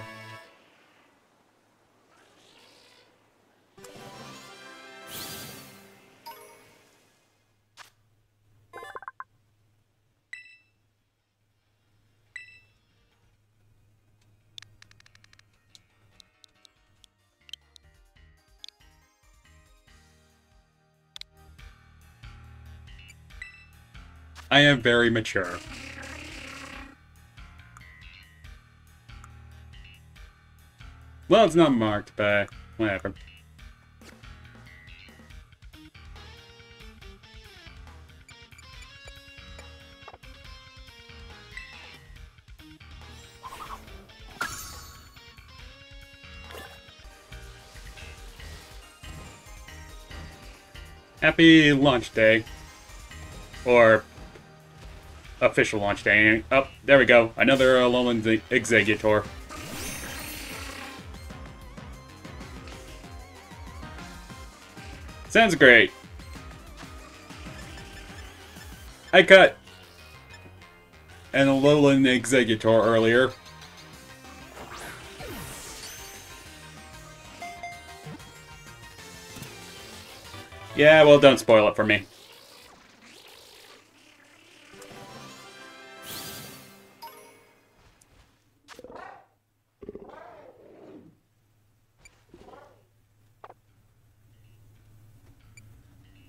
C: I am very mature. Well, it's not marked, but whatever. Happy launch day. Or official launch day. Oh, there we go. Another Alolan Exeggutor. Sounds great. I cut an Alolan Exeggutor earlier. Yeah, well, don't spoil it for me.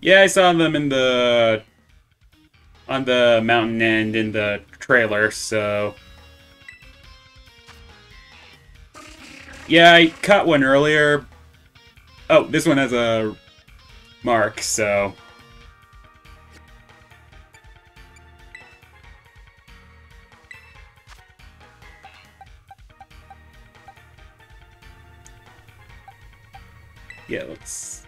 C: Yeah, I saw them in the on the mountain end in the trailer, so Yeah, I caught one earlier. Oh, this one has a mark, so Yeah, let's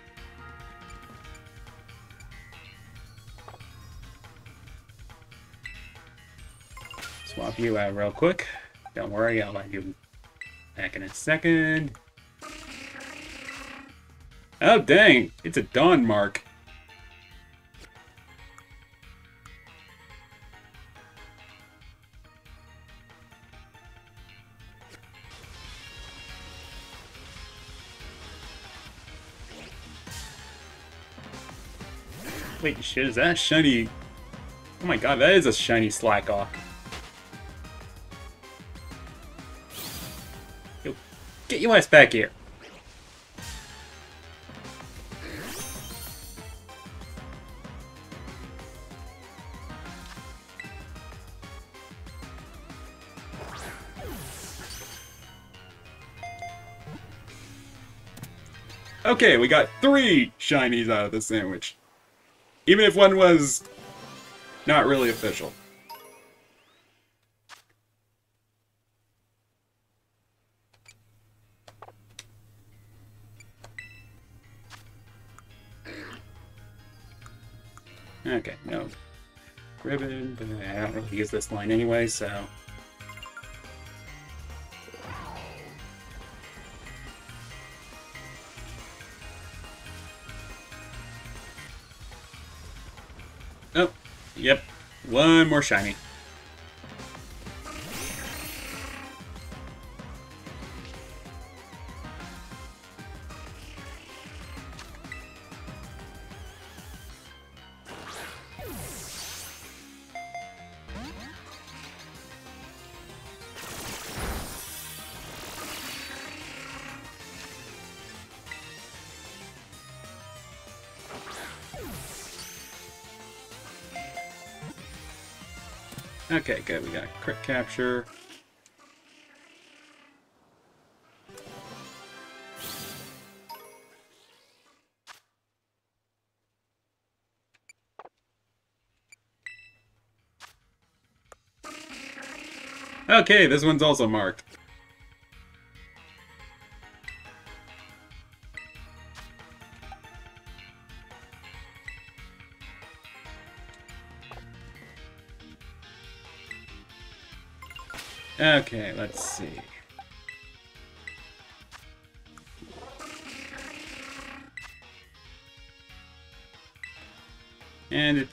C: swap you out real quick. Don't worry, I'll let you back in a second. Oh, dang. It's a dawn mark. Wait, shit, is that shiny? Oh my god, that is a shiny Slakoth. Get your ass back here. Okay, we got three shinies out of the sandwich. Even if one was not really official. This line anyway, so... Oh, yep. One more shiny. Okay, good. We got crit capture. Okay, this one's also marked.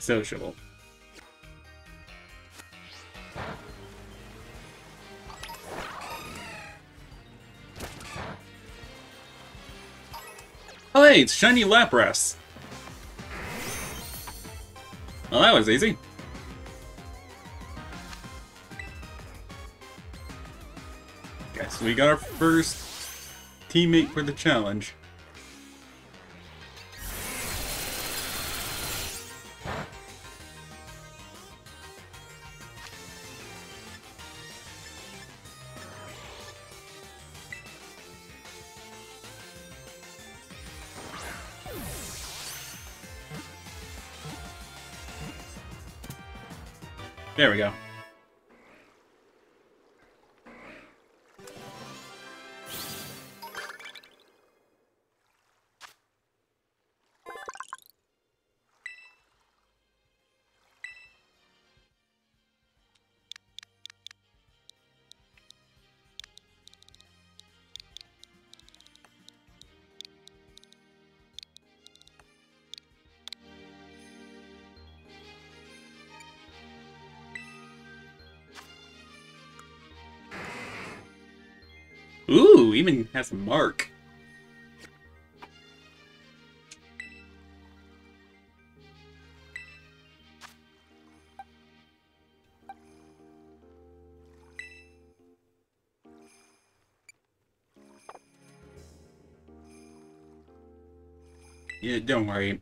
C: Sociable. Oh hey, it's Shiny Lapras! Well, that was easy. Guess we got our first teammate for the challenge. There we go. Even has a mark. Yeah, don't worry.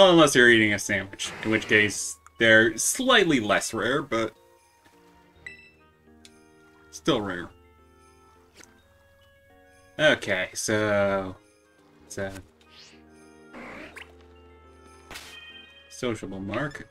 B: Well, unless you're eating a sandwich, in which case they're slightly less rare, but still rare.
C: Okay, so it's a
B: Sociable mark.